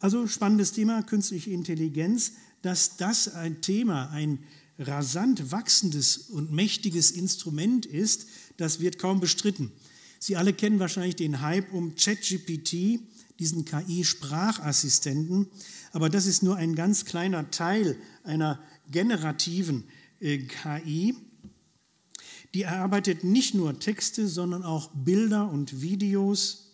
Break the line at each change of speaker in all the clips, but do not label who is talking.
Also spannendes Thema, künstliche Intelligenz, dass das ein Thema, ein rasant wachsendes und mächtiges Instrument ist, das wird kaum bestritten. Sie alle kennen wahrscheinlich den Hype um ChatGPT, diesen KI-Sprachassistenten, aber das ist nur ein ganz kleiner Teil einer generativen äh, KI. Die erarbeitet nicht nur Texte, sondern auch Bilder und Videos,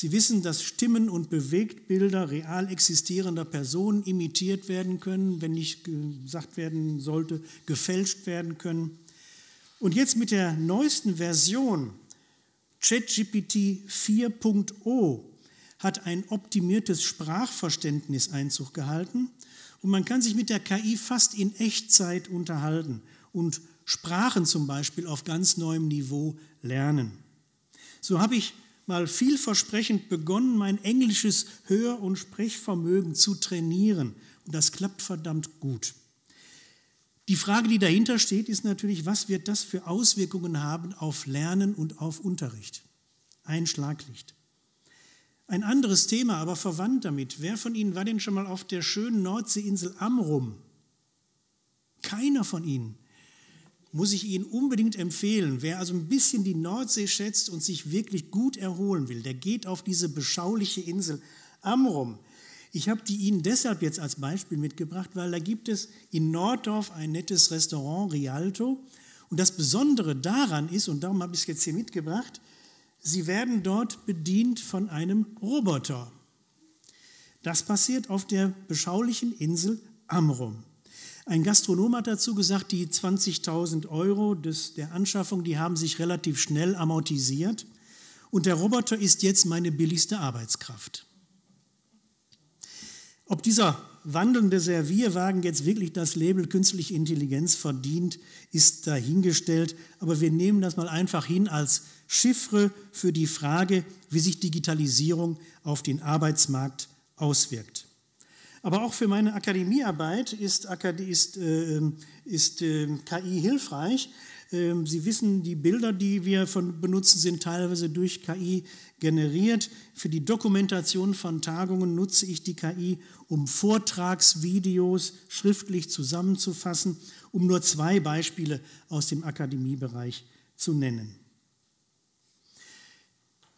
Sie wissen, dass Stimmen und Bewegtbilder real existierender Personen imitiert werden können, wenn nicht gesagt werden sollte, gefälscht werden können. Und jetzt mit der neuesten Version, ChatGPT 4.0, hat ein optimiertes Sprachverständnis Einzug gehalten und man kann sich mit der KI fast in Echtzeit unterhalten und Sprachen zum Beispiel auf ganz neuem Niveau lernen. So habe ich mal vielversprechend begonnen, mein englisches Hör- und Sprechvermögen zu trainieren. Und das klappt verdammt gut. Die Frage, die dahinter steht, ist natürlich, was wird das für Auswirkungen haben auf Lernen und auf Unterricht? Ein Schlaglicht. Ein anderes Thema, aber verwandt damit. Wer von Ihnen war denn schon mal auf der schönen Nordseeinsel Amrum? Keiner von Ihnen muss ich Ihnen unbedingt empfehlen. Wer also ein bisschen die Nordsee schätzt und sich wirklich gut erholen will, der geht auf diese beschauliche Insel Amrum. Ich habe die Ihnen deshalb jetzt als Beispiel mitgebracht, weil da gibt es in Norddorf ein nettes Restaurant, Rialto. Und das Besondere daran ist, und darum habe ich es jetzt hier mitgebracht, Sie werden dort bedient von einem Roboter. Das passiert auf der beschaulichen Insel Amrum. Ein Gastronom hat dazu gesagt, die 20.000 Euro des, der Anschaffung, die haben sich relativ schnell amortisiert und der Roboter ist jetzt meine billigste Arbeitskraft. Ob dieser wandelnde Servierwagen jetzt wirklich das Label künstliche Intelligenz verdient, ist dahingestellt, aber wir nehmen das mal einfach hin als Chiffre für die Frage, wie sich Digitalisierung auf den Arbeitsmarkt auswirkt. Aber auch für meine Akademiearbeit ist, ist, äh, ist äh, KI hilfreich. Äh, Sie wissen, die Bilder, die wir von benutzen, sind teilweise durch KI generiert. Für die Dokumentation von Tagungen nutze ich die KI, um Vortragsvideos schriftlich zusammenzufassen, um nur zwei Beispiele aus dem Akademiebereich zu nennen.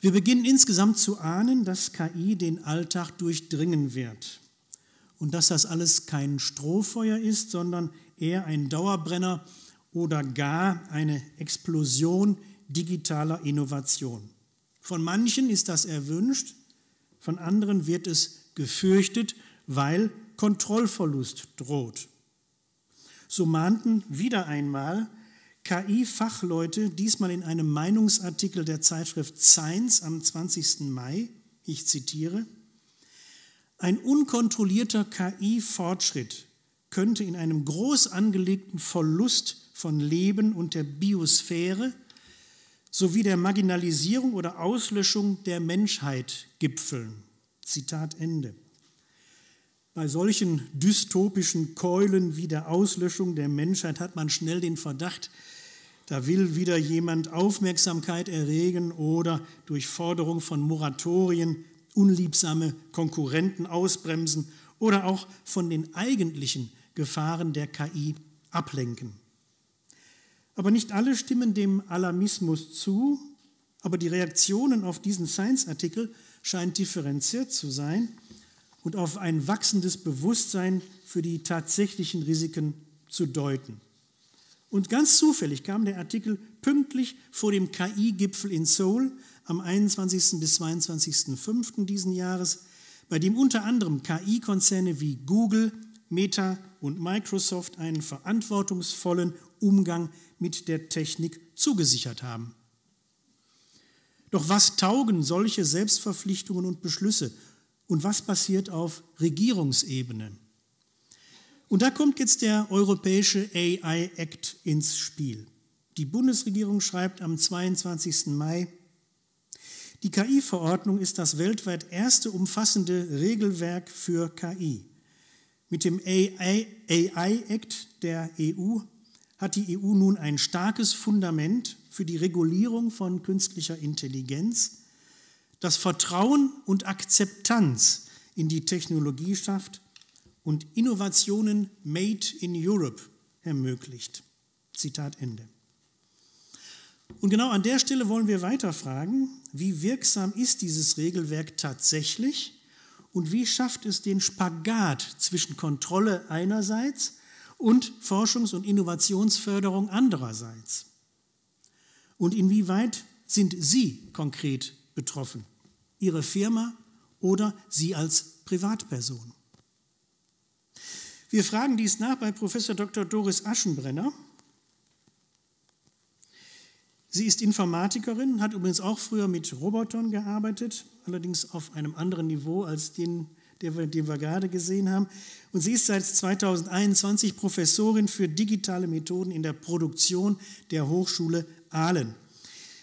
Wir beginnen insgesamt zu ahnen, dass KI den Alltag durchdringen wird und dass das alles kein Strohfeuer ist, sondern eher ein Dauerbrenner oder gar eine Explosion digitaler Innovation. Von manchen ist das erwünscht, von anderen wird es gefürchtet, weil Kontrollverlust droht. So mahnten wieder einmal KI-Fachleute, diesmal in einem Meinungsartikel der Zeitschrift Science am 20. Mai, ich zitiere, ein unkontrollierter KI-Fortschritt könnte in einem groß angelegten Verlust von Leben und der Biosphäre sowie der Marginalisierung oder Auslöschung der Menschheit gipfeln. Zitat Ende. Bei solchen dystopischen Keulen wie der Auslöschung der Menschheit hat man schnell den Verdacht, da will wieder jemand Aufmerksamkeit erregen oder durch Forderung von Moratorien unliebsame Konkurrenten ausbremsen oder auch von den eigentlichen Gefahren der KI ablenken. Aber nicht alle stimmen dem Alarmismus zu, aber die Reaktionen auf diesen Science-Artikel scheinen differenziert zu sein und auf ein wachsendes Bewusstsein für die tatsächlichen Risiken zu deuten. Und ganz zufällig kam der Artikel pünktlich vor dem KI-Gipfel in Seoul am 21. bis 22.05. diesen Jahres, bei dem unter anderem KI-Konzerne wie Google, Meta und Microsoft einen verantwortungsvollen Umgang mit der Technik zugesichert haben. Doch was taugen solche Selbstverpflichtungen und Beschlüsse und was passiert auf Regierungsebene? Und da kommt jetzt der europäische AI Act ins Spiel. Die Bundesregierung schreibt am 22. Mai, die KI-Verordnung ist das weltweit erste umfassende Regelwerk für KI. Mit dem AI-Act der EU hat die EU nun ein starkes Fundament für die Regulierung von künstlicher Intelligenz, das Vertrauen und Akzeptanz in die Technologie schafft und Innovationen made in Europe ermöglicht. Zitat Ende. Und genau an der Stelle wollen wir weiterfragen, wie wirksam ist dieses Regelwerk tatsächlich und wie schafft es den Spagat zwischen Kontrolle einerseits und Forschungs- und Innovationsförderung andererseits? Und inwieweit sind Sie konkret betroffen? Ihre Firma oder Sie als Privatperson? Wir fragen dies nach bei Professor Dr. Doris Aschenbrenner. Sie ist Informatikerin, hat übrigens auch früher mit Robotern gearbeitet, allerdings auf einem anderen Niveau als den, den wir, den wir gerade gesehen haben. Und sie ist seit 2021 Professorin für digitale Methoden in der Produktion der Hochschule Aalen.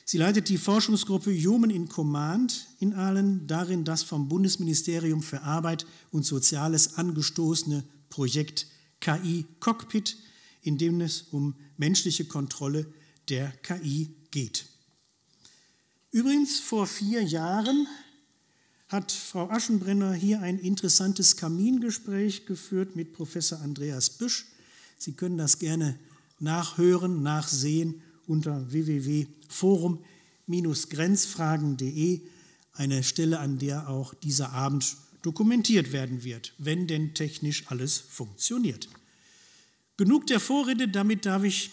Sie leitet die Forschungsgruppe Human in Command in Aalen, darin das vom Bundesministerium für Arbeit und Soziales angestoßene Projekt KI Cockpit, in dem es um menschliche Kontrolle der KI geht. Übrigens, vor vier Jahren hat Frau Aschenbrenner hier ein interessantes Kamingespräch geführt mit Professor Andreas Büsch. Sie können das gerne nachhören, nachsehen unter www.forum-grenzfragen.de, eine Stelle, an der auch dieser Abend dokumentiert werden wird, wenn denn technisch alles funktioniert. Genug der Vorrede, damit darf ich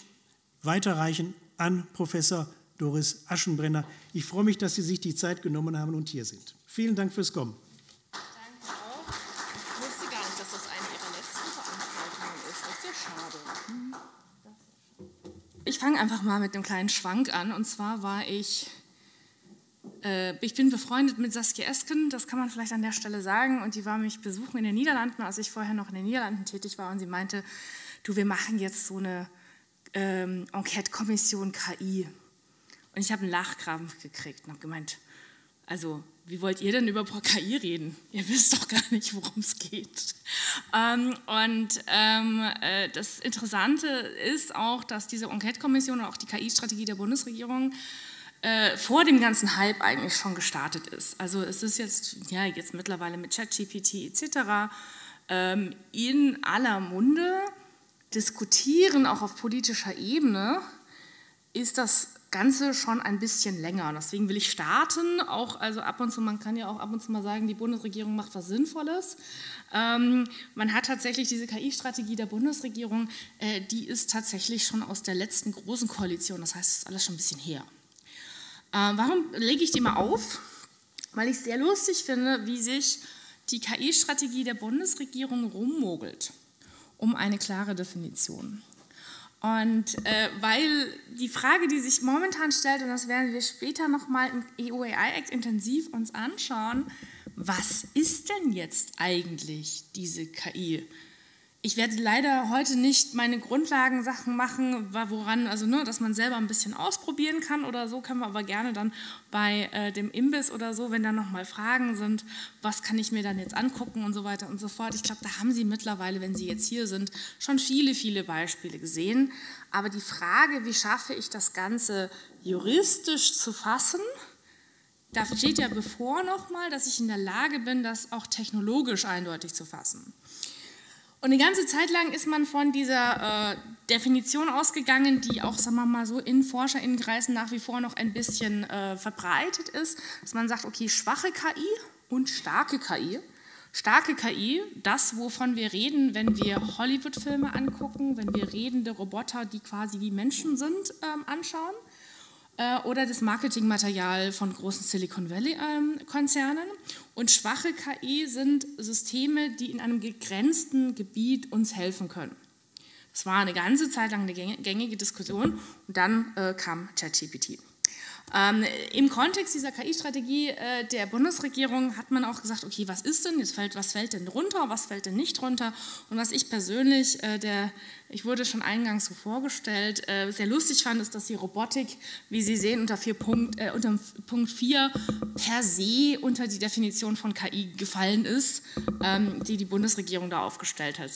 weiterreichen an Professor Doris Aschenbrenner. Ich freue mich, dass Sie sich die Zeit genommen haben und hier sind. Vielen Dank fürs Kommen.
Danke auch. Ich wusste gar nicht, dass das eine Ihrer letzten Veranstaltungen ist. Das ist sehr schade. Ich fange einfach mal mit einem kleinen Schwank an. Und zwar war ich, äh, ich bin befreundet mit Saskia Esken, das kann man vielleicht an der Stelle sagen. Und die war mich besuchen in den Niederlanden, als ich vorher noch in den Niederlanden tätig war. Und sie meinte, du, wir machen jetzt so eine ähm, Enquete-Kommission KI. Und ich habe einen Lachkrampf gekriegt und habe gemeint, also wie wollt ihr denn über KI reden? Ihr wisst doch gar nicht, worum es geht. Ähm, und ähm, äh, das Interessante ist auch, dass diese Enquete-Kommission und auch die KI-Strategie der Bundesregierung äh, vor dem ganzen Hype eigentlich schon gestartet ist. Also es ist jetzt, ja, jetzt mittlerweile mit ChatGPT etc. Ähm, in aller Munde diskutieren, auch auf politischer Ebene, ist das Ganze schon ein bisschen länger. Deswegen will ich starten, auch also ab und zu, man kann ja auch ab und zu mal sagen, die Bundesregierung macht was Sinnvolles. Ähm, man hat tatsächlich diese KI-Strategie der Bundesregierung, äh, die ist tatsächlich schon aus der letzten großen Koalition, das heißt, es ist alles schon ein bisschen her. Äh, warum lege ich die mal auf? Weil ich es sehr lustig finde, wie sich die KI-Strategie der Bundesregierung rummogelt um eine klare Definition. Und äh, weil die Frage, die sich momentan stellt, und das werden wir später nochmal im EU-AI-Act intensiv uns anschauen, was ist denn jetzt eigentlich diese KI? Ich werde leider heute nicht meine Grundlagensachen machen, woran, also nur, dass man selber ein bisschen ausprobieren kann oder so, können wir aber gerne dann bei äh, dem Imbiss oder so, wenn da nochmal Fragen sind, was kann ich mir dann jetzt angucken und so weiter und so fort. Ich glaube, da haben Sie mittlerweile, wenn Sie jetzt hier sind, schon viele, viele Beispiele gesehen. Aber die Frage, wie schaffe ich das Ganze juristisch zu fassen, da steht ja bevor nochmal, dass ich in der Lage bin, das auch technologisch eindeutig zu fassen. Und eine ganze Zeit lang ist man von dieser äh, Definition ausgegangen, die auch, sagen wir mal so, in ForscherInnenkreisen nach wie vor noch ein bisschen äh, verbreitet ist, dass man sagt, okay, schwache KI und starke KI. Starke KI, das, wovon wir reden, wenn wir Hollywood-Filme angucken, wenn wir redende Roboter, die quasi wie Menschen sind, ähm, anschauen äh, oder das Marketingmaterial von großen Silicon Valley-Konzernen. Ähm, und schwache KI sind Systeme, die in einem begrenzten Gebiet uns helfen können. Das war eine ganze Zeit lang eine gängige Diskussion und dann äh, kam ChatGPT. Ähm, Im Kontext dieser KI-Strategie äh, der Bundesregierung hat man auch gesagt, okay, was ist denn, jetzt fällt, was fällt denn runter, was fällt denn nicht runter? Und was ich persönlich, äh, der, ich wurde schon eingangs so vorgestellt, äh, sehr lustig fand, ist, dass die Robotik, wie Sie sehen, unter, vier Punkt, äh, unter Punkt 4 per se unter die Definition von KI gefallen ist, ähm, die die Bundesregierung da aufgestellt hat.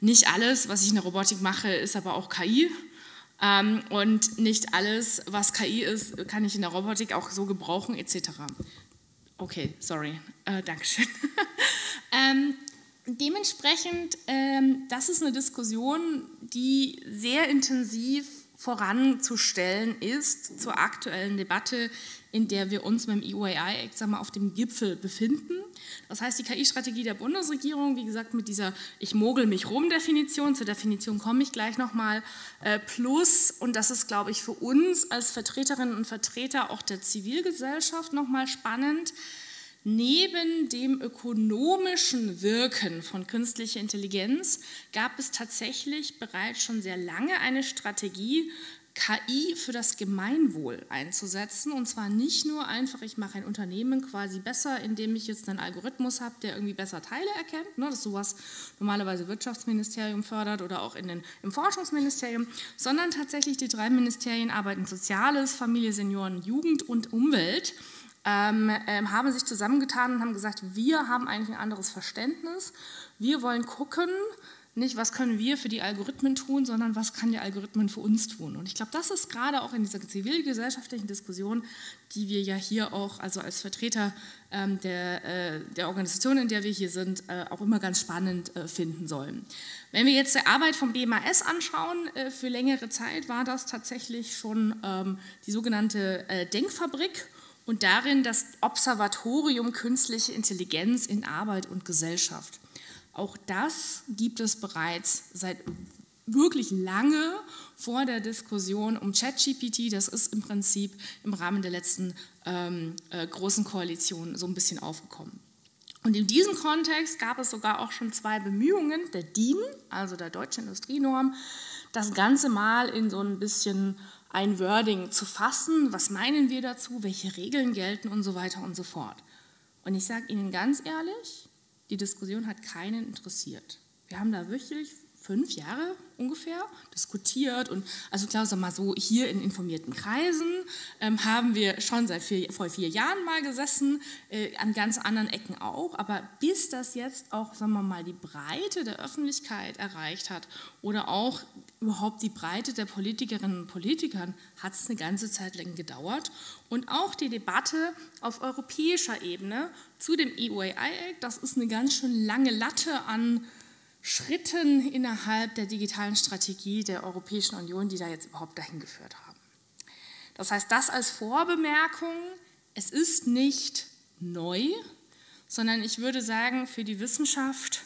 Nicht alles, was ich in der Robotik mache, ist aber auch KI. Ähm, und nicht alles, was KI ist, kann ich in der Robotik auch so gebrauchen, etc. Okay, sorry, äh, Dankeschön. Ähm, dementsprechend, ähm, das ist eine Diskussion, die sehr intensiv voranzustellen ist zur aktuellen Debatte, in der wir uns mit dem EUAI-Act auf dem Gipfel befinden. Das heißt, die KI-Strategie der Bundesregierung, wie gesagt, mit dieser Ich mogel mich rum Definition, zur Definition komme ich gleich nochmal, äh, plus, und das ist, glaube ich, für uns als Vertreterinnen und Vertreter auch der Zivilgesellschaft nochmal spannend, Neben dem ökonomischen Wirken von künstlicher Intelligenz gab es tatsächlich bereits schon sehr lange eine Strategie, KI für das Gemeinwohl einzusetzen. Und zwar nicht nur einfach, ich mache ein Unternehmen quasi besser, indem ich jetzt einen Algorithmus habe, der irgendwie besser Teile erkennt. Ne, das ist sowas normalerweise Wirtschaftsministerium fördert oder auch in den, im Forschungsministerium, sondern tatsächlich die drei Ministerien arbeiten Soziales, Familie, Senioren, Jugend und Umwelt ähm, ähm, haben sich zusammengetan und haben gesagt, wir haben eigentlich ein anderes Verständnis. Wir wollen gucken, nicht was können wir für die Algorithmen tun, sondern was kann der Algorithmen für uns tun. Und ich glaube, das ist gerade auch in dieser zivilgesellschaftlichen Diskussion, die wir ja hier auch, also als Vertreter ähm, der, äh, der Organisation, in der wir hier sind, äh, auch immer ganz spannend äh, finden sollen. Wenn wir jetzt die Arbeit vom BMAS anschauen, äh, für längere Zeit war das tatsächlich schon ähm, die sogenannte äh, Denkfabrik und darin das Observatorium künstliche Intelligenz in Arbeit und Gesellschaft. Auch das gibt es bereits seit wirklich lange vor der Diskussion um ChatGPT. Das ist im Prinzip im Rahmen der letzten ähm, äh, großen Koalition so ein bisschen aufgekommen. Und in diesem Kontext gab es sogar auch schon zwei Bemühungen der DIN, also der Deutschen Industrienorm, das Ganze mal in so ein bisschen ein Wording zu fassen, was meinen wir dazu, welche Regeln gelten und so weiter und so fort. Und ich sage Ihnen ganz ehrlich, die Diskussion hat keinen interessiert. Wir haben da wirklich fünf Jahre ungefähr diskutiert. Und also klar, sag mal so, hier in informierten Kreisen ähm, haben wir schon seit vier, vor vier Jahren mal gesessen, äh, an ganz anderen Ecken auch. Aber bis das jetzt auch, sagen wir mal, die Breite der Öffentlichkeit erreicht hat oder auch überhaupt die Breite der Politikerinnen und Politikern, hat es eine ganze Zeit lang gedauert. Und auch die Debatte auf europäischer Ebene zu dem EUAI-Act, das ist eine ganz schön lange Latte an Schritten innerhalb der digitalen Strategie der Europäischen Union, die da jetzt überhaupt dahin geführt haben. Das heißt, das als Vorbemerkung, es ist nicht neu, sondern ich würde sagen, für die Wissenschaft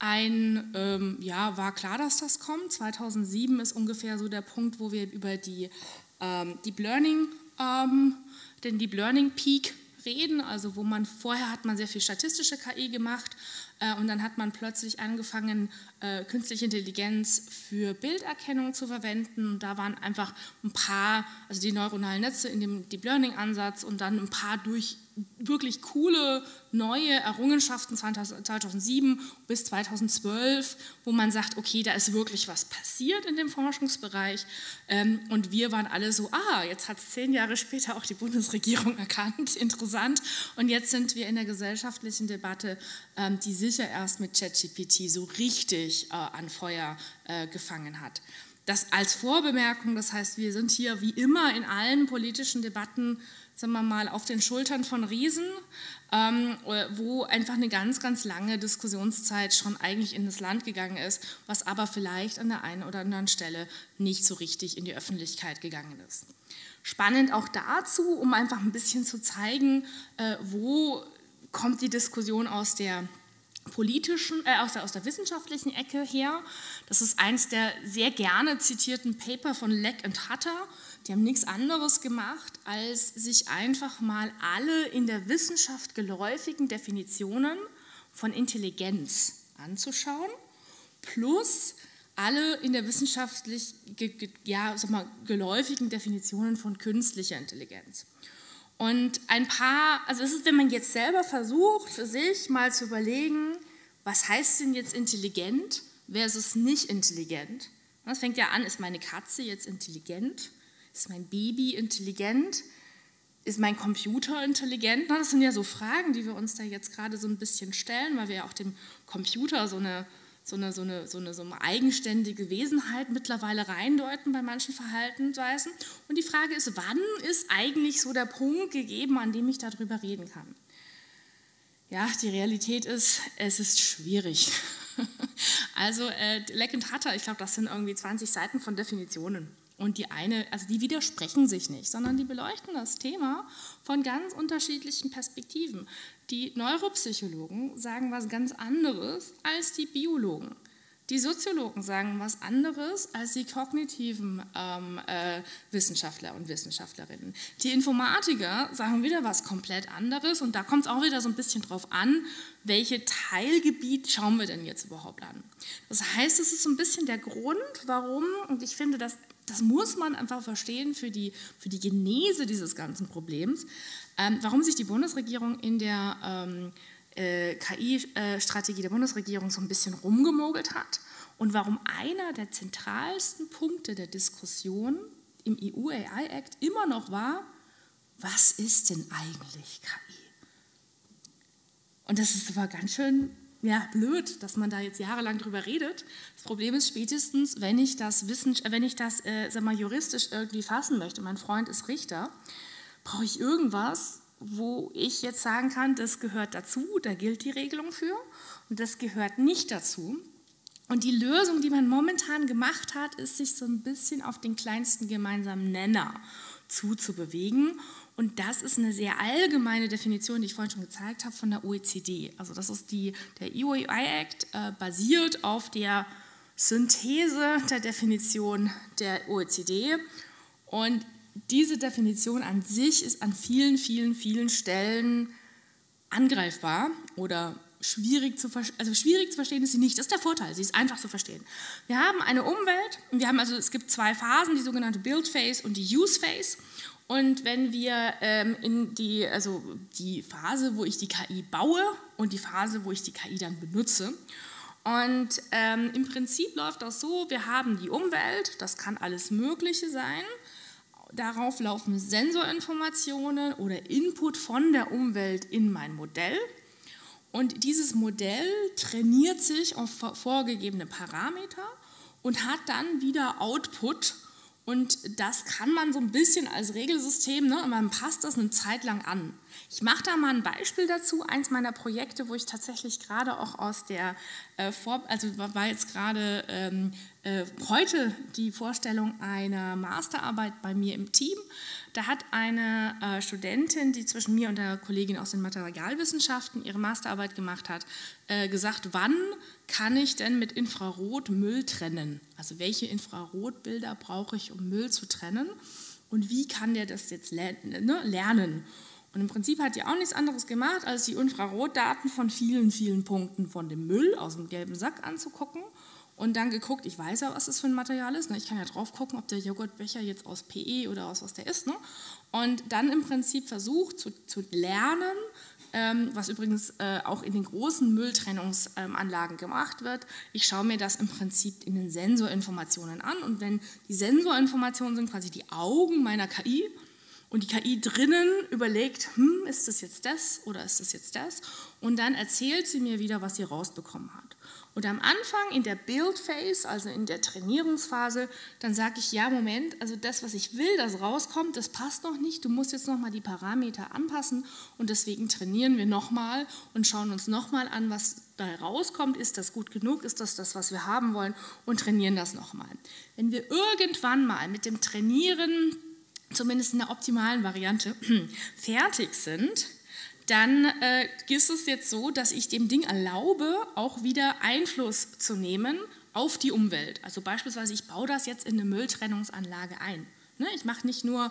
ein, ähm, ja, war klar, dass das kommt. 2007 ist ungefähr so der Punkt, wo wir über die ähm, Deep Learning, ähm, den Deep Learning Peak reden, also wo man vorher hat man sehr viel statistische KI gemacht und dann hat man plötzlich angefangen, äh, künstliche Intelligenz für Bilderkennung zu verwenden. Und da waren einfach ein paar, also die neuronalen Netze in dem Deep Learning-Ansatz und dann ein paar durch wirklich coole neue Errungenschaften 2007 bis 2012, wo man sagt, okay, da ist wirklich was passiert in dem Forschungsbereich. Ähm, und wir waren alle so, ah, jetzt hat es zehn Jahre später auch die Bundesregierung erkannt, interessant. Und jetzt sind wir in der gesellschaftlichen Debatte, ähm, die sicher erst mit ChatGPT so richtig äh, an Feuer äh, gefangen hat. Das als Vorbemerkung, das heißt, wir sind hier wie immer in allen politischen Debatten sagen wir mal, auf den Schultern von Riesen, ähm, wo einfach eine ganz, ganz lange Diskussionszeit schon eigentlich in das Land gegangen ist, was aber vielleicht an der einen oder anderen Stelle nicht so richtig in die Öffentlichkeit gegangen ist. Spannend auch dazu, um einfach ein bisschen zu zeigen, äh, wo kommt die Diskussion aus der politischen, äh, aus, der, aus der wissenschaftlichen Ecke her. Das ist eins der sehr gerne zitierten Paper von Leck und Hatter die haben nichts anderes gemacht, als sich einfach mal alle in der Wissenschaft geläufigen Definitionen von Intelligenz anzuschauen, plus alle in der wissenschaftlich ja, sag mal, geläufigen Definitionen von künstlicher Intelligenz. Und ein paar, also es ist, wenn man jetzt selber versucht, für sich mal zu überlegen, was heißt denn jetzt intelligent versus nicht intelligent. Das fängt ja an, ist meine Katze jetzt intelligent? Ist mein Baby intelligent? Ist mein Computer intelligent? Das sind ja so Fragen, die wir uns da jetzt gerade so ein bisschen stellen, weil wir ja auch dem Computer so eine, so eine, so eine, so eine, so eine eigenständige Wesenheit mittlerweile reindeuten bei manchen Verhaltensweisen. Und die Frage ist, wann ist eigentlich so der Punkt gegeben, an dem ich darüber reden kann? Ja, die Realität ist, es ist schwierig. Also äh, Leck und Hatter, ich glaube, das sind irgendwie 20 Seiten von Definitionen. Und die eine, also die widersprechen sich nicht, sondern die beleuchten das Thema von ganz unterschiedlichen Perspektiven. Die Neuropsychologen sagen was ganz anderes als die Biologen. Die Soziologen sagen was anderes als die kognitiven ähm, äh, Wissenschaftler und Wissenschaftlerinnen. Die Informatiker sagen wieder was komplett anderes und da kommt es auch wieder so ein bisschen drauf an, welche Teilgebiet schauen wir denn jetzt überhaupt an. Das heißt, es ist so ein bisschen der Grund, warum, und ich finde, das, das muss man einfach verstehen für die, für die Genese dieses ganzen Problems, ähm, warum sich die Bundesregierung in der ähm, äh, KI-Strategie der Bundesregierung so ein bisschen rumgemogelt hat und warum einer der zentralsten Punkte der Diskussion im EU AI Act immer noch war, was ist denn eigentlich KI? Und das ist aber ganz schön ja, blöd, dass man da jetzt jahrelang drüber redet. Das Problem ist spätestens, wenn ich das, Wissen, wenn ich das äh, sag mal, juristisch irgendwie fassen möchte, mein Freund ist Richter, brauche ich irgendwas, wo ich jetzt sagen kann, das gehört dazu, da gilt die Regelung für und das gehört nicht dazu. Und die Lösung, die man momentan gemacht hat, ist, sich so ein bisschen auf den kleinsten gemeinsamen Nenner zuzubewegen. Und das ist eine sehr allgemeine Definition, die ich vorhin schon gezeigt habe, von der OECD. Also das ist die, der EUI Act äh, basiert auf der Synthese der Definition der OECD. Und diese Definition an sich ist an vielen, vielen, vielen Stellen angreifbar oder schwierig zu, also schwierig zu verstehen ist sie nicht. Das ist der Vorteil, sie ist einfach zu verstehen. Wir haben eine Umwelt, wir haben also, es gibt zwei Phasen, die sogenannte Build Phase und die Use Phase. Und wenn wir ähm, in die, also die Phase, wo ich die KI baue und die Phase, wo ich die KI dann benutze, und ähm, im Prinzip läuft das so, wir haben die Umwelt, das kann alles Mögliche sein, Darauf laufen Sensorinformationen oder Input von der Umwelt in mein Modell. Und dieses Modell trainiert sich auf vorgegebene Parameter und hat dann wieder Output. Und das kann man so ein bisschen als Regelsystem, ne, man passt das eine Zeit lang an. Ich mache da mal ein Beispiel dazu. Eins meiner Projekte, wo ich tatsächlich gerade auch aus der, äh, Vor also war jetzt gerade ähm, äh, heute die Vorstellung einer Masterarbeit bei mir im Team. Da hat eine äh, Studentin, die zwischen mir und der Kollegin aus den Materialwissenschaften ihre Masterarbeit gemacht hat, äh, gesagt, wann kann ich denn mit Infrarot Müll trennen? Also welche Infrarotbilder brauche ich, um Müll zu trennen? Und wie kann der das jetzt ne, lernen? Und im Prinzip hat die auch nichts anderes gemacht, als die Infrarotdaten von vielen, vielen Punkten von dem Müll aus dem gelben Sack anzugucken und dann geguckt, ich weiß ja, was das für ein Material ist. Ne? Ich kann ja drauf gucken, ob der Joghurtbecher jetzt aus PE oder aus was der ist. Ne? Und dann im Prinzip versucht zu, zu lernen, ähm, was übrigens äh, auch in den großen Mülltrennungsanlagen gemacht wird. Ich schaue mir das im Prinzip in den Sensorinformationen an und wenn die Sensorinformationen sind quasi die Augen meiner KI, und die KI drinnen überlegt, hm, ist das jetzt das oder ist das jetzt das? Und dann erzählt sie mir wieder, was sie rausbekommen hat. Und am Anfang in der Build Phase, also in der Trainierungsphase, dann sage ich, ja, Moment, also das, was ich will, das rauskommt, das passt noch nicht. Du musst jetzt nochmal die Parameter anpassen und deswegen trainieren wir nochmal und schauen uns nochmal an, was da rauskommt. Ist das gut genug? Ist das das, was wir haben wollen? Und trainieren das nochmal. Wenn wir irgendwann mal mit dem Trainieren zumindest in der optimalen Variante, fertig sind, dann äh, ist es jetzt so, dass ich dem Ding erlaube, auch wieder Einfluss zu nehmen auf die Umwelt. Also beispielsweise, ich baue das jetzt in eine Mülltrennungsanlage ein. Ne? Ich mache nicht nur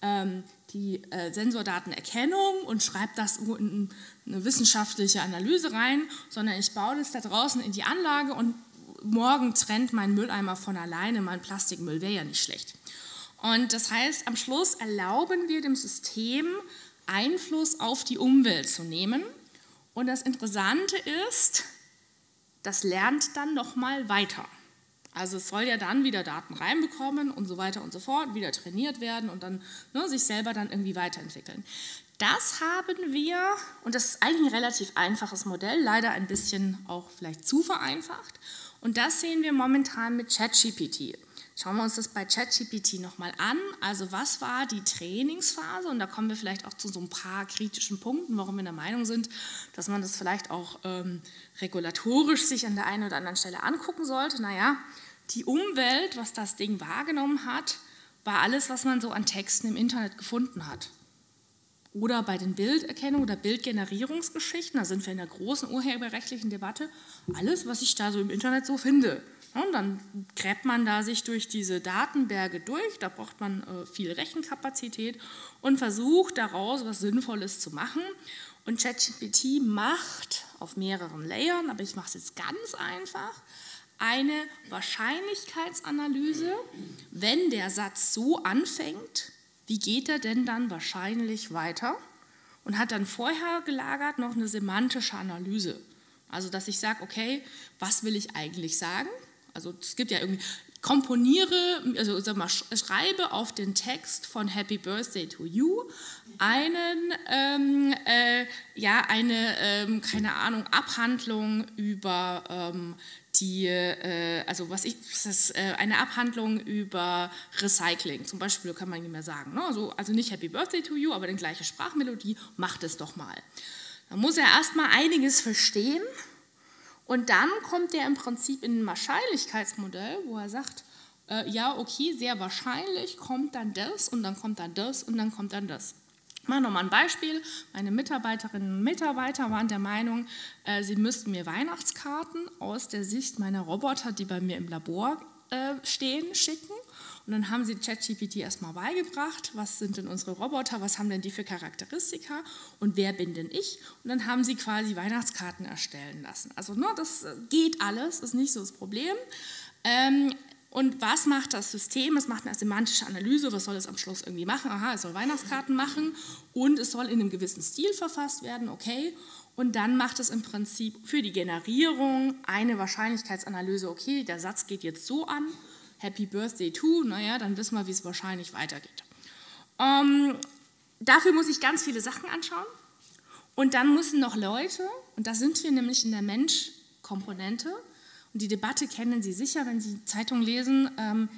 ähm, die äh, Sensordatenerkennung und schreibe das in eine wissenschaftliche Analyse rein, sondern ich baue das da draußen in die Anlage und morgen trennt mein Mülleimer von alleine, mein Plastikmüll wäre ja nicht schlecht. Und das heißt, am Schluss erlauben wir dem System, Einfluss auf die Umwelt zu nehmen. Und das Interessante ist, das lernt dann nochmal weiter. Also es soll ja dann wieder Daten reinbekommen und so weiter und so fort, wieder trainiert werden und dann ne, sich selber dann irgendwie weiterentwickeln. Das haben wir, und das ist eigentlich ein relativ einfaches Modell, leider ein bisschen auch vielleicht zu vereinfacht. Und das sehen wir momentan mit ChatGPT. Schauen wir uns das bei ChatGPT nochmal an. Also was war die Trainingsphase? Und da kommen wir vielleicht auch zu so ein paar kritischen Punkten, warum wir der Meinung sind, dass man das vielleicht auch ähm, regulatorisch sich an der einen oder anderen Stelle angucken sollte. Naja, die Umwelt, was das Ding wahrgenommen hat, war alles, was man so an Texten im Internet gefunden hat. Oder bei den Bilderkennung oder Bildgenerierungsgeschichten, da sind wir in der großen urheberrechtlichen Debatte, alles, was ich da so im Internet so finde. Und dann gräbt man da sich durch diese Datenberge durch, da braucht man äh, viel Rechenkapazität und versucht daraus was Sinnvolles zu machen. Und ChatGPT macht auf mehreren Layern, aber ich mache es jetzt ganz einfach, eine Wahrscheinlichkeitsanalyse, wenn der Satz so anfängt, wie geht er denn dann wahrscheinlich weiter? Und hat dann vorher gelagert noch eine semantische Analyse. Also, dass ich sage, okay, was will ich eigentlich sagen? Also es gibt ja irgendwie, komponiere, also sag mal, schreibe auf den Text von Happy Birthday to You einen, ähm, äh, ja, eine, ähm, keine Ahnung, Abhandlung über ähm, die, äh, also was ich, das ist äh, eine Abhandlung über Recycling, zum Beispiel kann man nicht mehr sagen, ne? also, also nicht Happy Birthday to You, aber die gleiche Sprachmelodie, macht es doch mal. Da muss er erstmal einiges verstehen, und dann kommt er im Prinzip in ein Wahrscheinlichkeitsmodell, wo er sagt, äh, ja, okay, sehr wahrscheinlich kommt dann das und dann kommt dann das und dann kommt dann das. Ich mache nochmal ein Beispiel. Meine Mitarbeiterinnen und Mitarbeiter waren der Meinung, äh, sie müssten mir Weihnachtskarten aus der Sicht meiner Roboter, die bei mir im Labor äh, stehen, schicken. Und dann haben sie ChatGPT erstmal beigebracht, was sind denn unsere Roboter, was haben denn die für Charakteristika und wer bin denn ich? Und dann haben sie quasi Weihnachtskarten erstellen lassen. Also ne, das geht alles, ist nicht so das Problem. Ähm, und was macht das System? Es macht eine semantische Analyse. Was soll es am Schluss irgendwie machen? Aha, es soll Weihnachtskarten machen und es soll in einem gewissen Stil verfasst werden, okay. Und dann macht es im Prinzip für die Generierung eine Wahrscheinlichkeitsanalyse, okay, der Satz geht jetzt so an Happy Birthday to, naja, dann wissen wir, wie es wahrscheinlich weitergeht. Ähm, dafür muss ich ganz viele Sachen anschauen. Und dann müssen noch Leute, und da sind wir nämlich in der Mensch-Komponente, und die Debatte kennen Sie sicher, wenn Sie Zeitung lesen, ähm,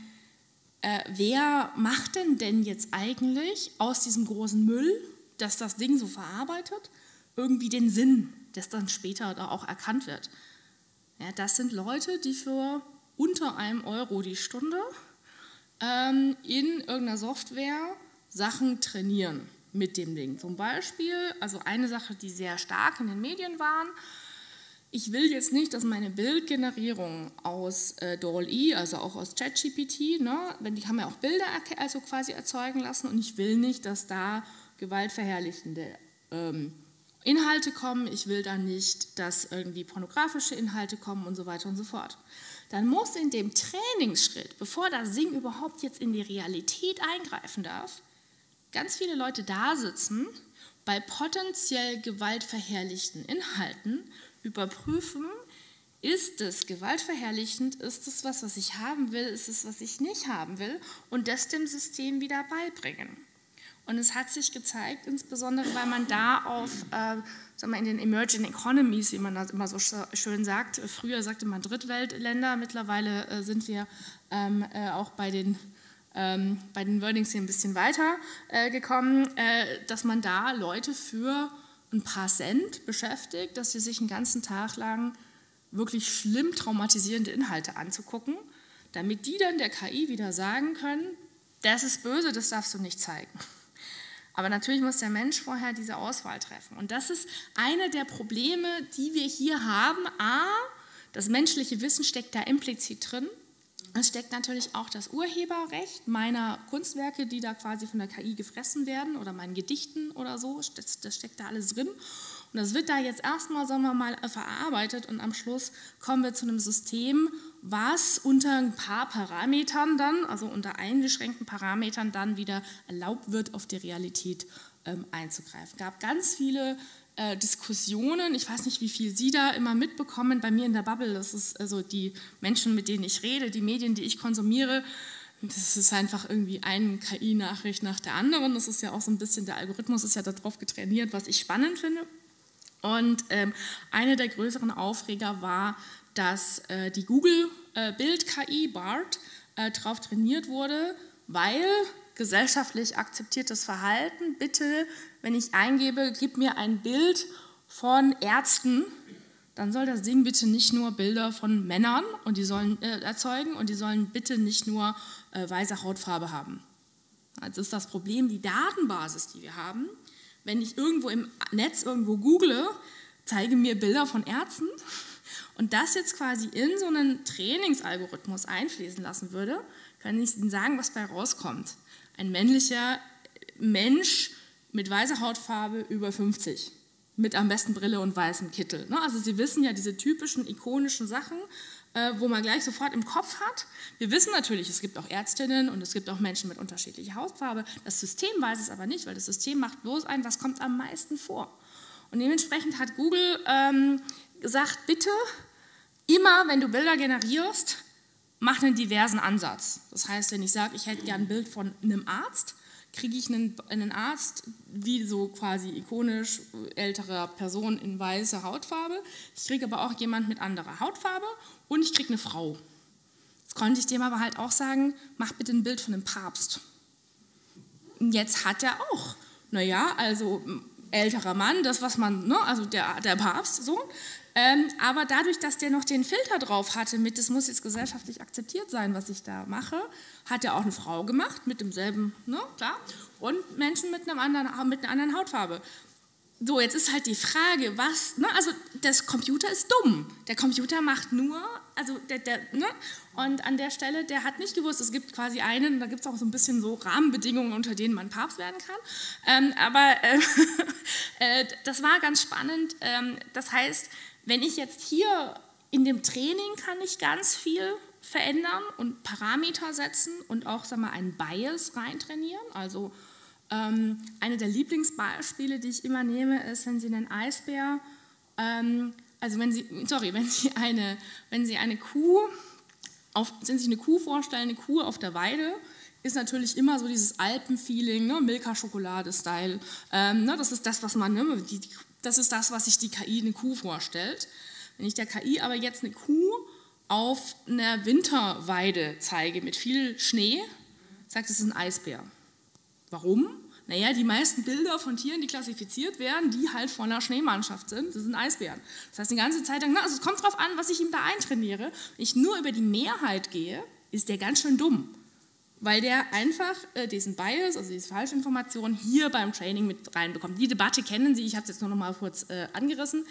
äh, wer macht denn denn jetzt eigentlich aus diesem großen Müll, dass das Ding so verarbeitet, irgendwie den Sinn, der dann später da auch erkannt wird? Ja, das sind Leute, die für unter einem Euro die Stunde ähm, in irgendeiner Software Sachen trainieren mit dem Ding. Zum Beispiel, also eine Sache, die sehr stark in den Medien waren, ich will jetzt nicht, dass meine Bildgenerierung aus äh, DALL-E, also auch aus ChatGPT, ne, wenn die kann man auch Bilder also quasi erzeugen lassen und ich will nicht, dass da gewaltverherrlichende ähm, Inhalte kommen, ich will da nicht, dass irgendwie pornografische Inhalte kommen und so weiter und so fort dann muss in dem Trainingsschritt, bevor das Ding überhaupt jetzt in die Realität eingreifen darf, ganz viele Leute da sitzen, bei potenziell gewaltverherrlichten Inhalten überprüfen, ist es gewaltverherrlichend, ist es was, was ich haben will, ist es, was ich nicht haben will und das dem System wieder beibringen. Und es hat sich gezeigt, insbesondere weil man da auf, äh, sagen wir in den Emerging Economies, wie man das immer so schön sagt, früher sagte man Drittweltländer, mittlerweile äh, sind wir ähm, äh, auch bei den, ähm, bei den Wordings hier ein bisschen weiter äh, gekommen, äh, dass man da Leute für ein paar Cent beschäftigt, dass sie sich einen ganzen Tag lang wirklich schlimm traumatisierende Inhalte anzugucken, damit die dann der KI wieder sagen können, das ist böse, das darfst du nicht zeigen. Aber natürlich muss der Mensch vorher diese Auswahl treffen. Und das ist eine der Probleme, die wir hier haben. A, das menschliche Wissen steckt da implizit drin. Es steckt natürlich auch das Urheberrecht meiner Kunstwerke, die da quasi von der KI gefressen werden oder meinen Gedichten oder so. Das, das steckt da alles drin. Und das wird da jetzt erstmal, sagen wir mal, verarbeitet und am Schluss kommen wir zu einem System, was unter ein paar Parametern dann, also unter eingeschränkten Parametern dann wieder erlaubt wird, auf die Realität ähm, einzugreifen. Gab ganz viele äh, Diskussionen, ich weiß nicht, wie viel Sie da immer mitbekommen, bei mir in der Bubble, das ist also die Menschen, mit denen ich rede, die Medien, die ich konsumiere, das ist einfach irgendwie eine KI-Nachricht nach der anderen. Das ist ja auch so ein bisschen, der Algorithmus ist ja darauf getrainiert, was ich spannend finde. Und ähm, eine der größeren Aufreger war, dass äh, die Google äh, BART äh, darauf trainiert wurde, weil gesellschaftlich akzeptiertes Verhalten, bitte, wenn ich eingebe, gib mir ein Bild von Ärzten, dann soll das Ding bitte nicht nur Bilder von Männern und die sollen äh, erzeugen und die sollen bitte nicht nur äh, weiße Hautfarbe haben. Also ist das Problem die Datenbasis, die wir haben. Wenn ich irgendwo im Netz irgendwo google, zeige mir Bilder von Ärzten und das jetzt quasi in so einen Trainingsalgorithmus einfließen lassen würde, kann ich Ihnen sagen, was bei rauskommt. Ein männlicher Mensch mit weißer Hautfarbe über 50 mit am besten Brille und weißem Kittel. Ne? Also Sie wissen ja diese typischen ikonischen Sachen, wo man gleich sofort im Kopf hat. Wir wissen natürlich, es gibt auch Ärztinnen und es gibt auch Menschen mit unterschiedlicher Hautfarbe. Das System weiß es aber nicht, weil das System macht bloß ein, was kommt am meisten vor. Und dementsprechend hat Google ähm, gesagt, bitte immer, wenn du Bilder generierst, mach einen diversen Ansatz. Das heißt, wenn ich sage, ich hätte gern ein Bild von einem Arzt, kriege ich einen, einen, Arzt, wie so quasi ikonisch älterer Person in weißer Hautfarbe. Ich kriege aber auch jemand mit anderer Hautfarbe und ich kriege eine Frau. Jetzt konnte ich dem aber halt auch sagen, mach bitte ein Bild von einem Papst. Und jetzt hat er auch, naja, also älterer Mann, das was man, ne, also der, der Papst, so, ähm, aber dadurch, dass der noch den Filter drauf hatte mit, das muss jetzt gesellschaftlich akzeptiert sein, was ich da mache, hat er auch eine Frau gemacht mit demselben, ne, klar, und Menschen mit, einem anderen, mit einer anderen Hautfarbe. So, jetzt ist halt die Frage, was, ne, also das Computer ist dumm. Der Computer macht nur, also der, der, ne, und an der Stelle, der hat nicht gewusst, es gibt quasi einen, da gibt es auch so ein bisschen so Rahmenbedingungen, unter denen man Papst werden kann. Ähm, aber äh, äh, das war ganz spannend. Ähm, das heißt, wenn ich jetzt hier in dem Training kann ich ganz viel verändern und Parameter setzen und auch sag mal, einen Bias reintrainieren. Also ähm, eine der Lieblingsbeispiele, die ich immer nehme, ist, wenn Sie einen Eisbär, ähm, also wenn Sie, sorry, wenn Sie eine, wenn Sie eine Kuh, auf, wenn Sie eine Kuh vorstellen, eine Kuh auf der Weide, ist natürlich immer so dieses Alpenfeeling, ne, Milka-Schokolade-Style. Ähm, ne, das ist das, was man, ne, die, die das ist das, was sich die KI eine Kuh vorstellt. Wenn ich der KI aber jetzt eine Kuh auf einer Winterweide zeige mit viel Schnee, sagt es ist ein Eisbär. Warum? Naja, die meisten Bilder von Tieren, die klassifiziert werden, die halt von einer Schneemannschaft sind, das sind Eisbären. Das heißt, die ganze Zeit lang, na, also es kommt darauf an, was ich ihm da eintrainiere. Wenn ich nur über die Mehrheit gehe, ist der ganz schön dumm weil der einfach äh, diesen Bias, also diese Falschinformation, hier beim Training mit reinbekommt. Die Debatte kennen Sie, ich habe es jetzt nur noch mal kurz äh, angerissen.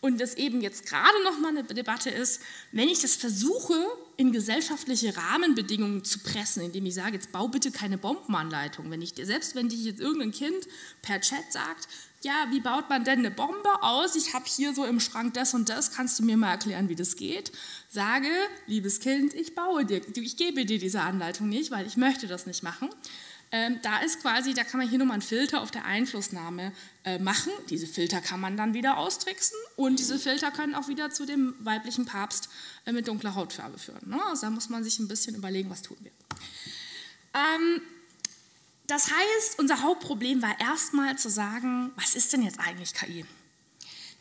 Und das eben jetzt gerade noch mal eine Debatte ist, wenn ich das versuche, in gesellschaftliche Rahmenbedingungen zu pressen, indem ich sage, jetzt bau bitte keine Bombenanleitung. Wenn ich, selbst wenn dich jetzt irgendein Kind per Chat sagt, ja, wie baut man denn eine Bombe aus? Ich habe hier so im Schrank das und das, kannst du mir mal erklären, wie das geht? Sage, liebes Kind, ich baue dir, ich gebe dir diese Anleitung nicht, weil ich möchte das nicht machen. Ähm, da ist quasi, da kann man hier nochmal einen Filter auf der Einflussnahme äh, machen. Diese Filter kann man dann wieder austricksen und diese Filter können auch wieder zu dem weiblichen Papst äh, mit dunkler Hautfarbe führen. Ne? Also da muss man sich ein bisschen überlegen, was tun wir. Ähm, das heißt, unser Hauptproblem war erstmal zu sagen, was ist denn jetzt eigentlich KI?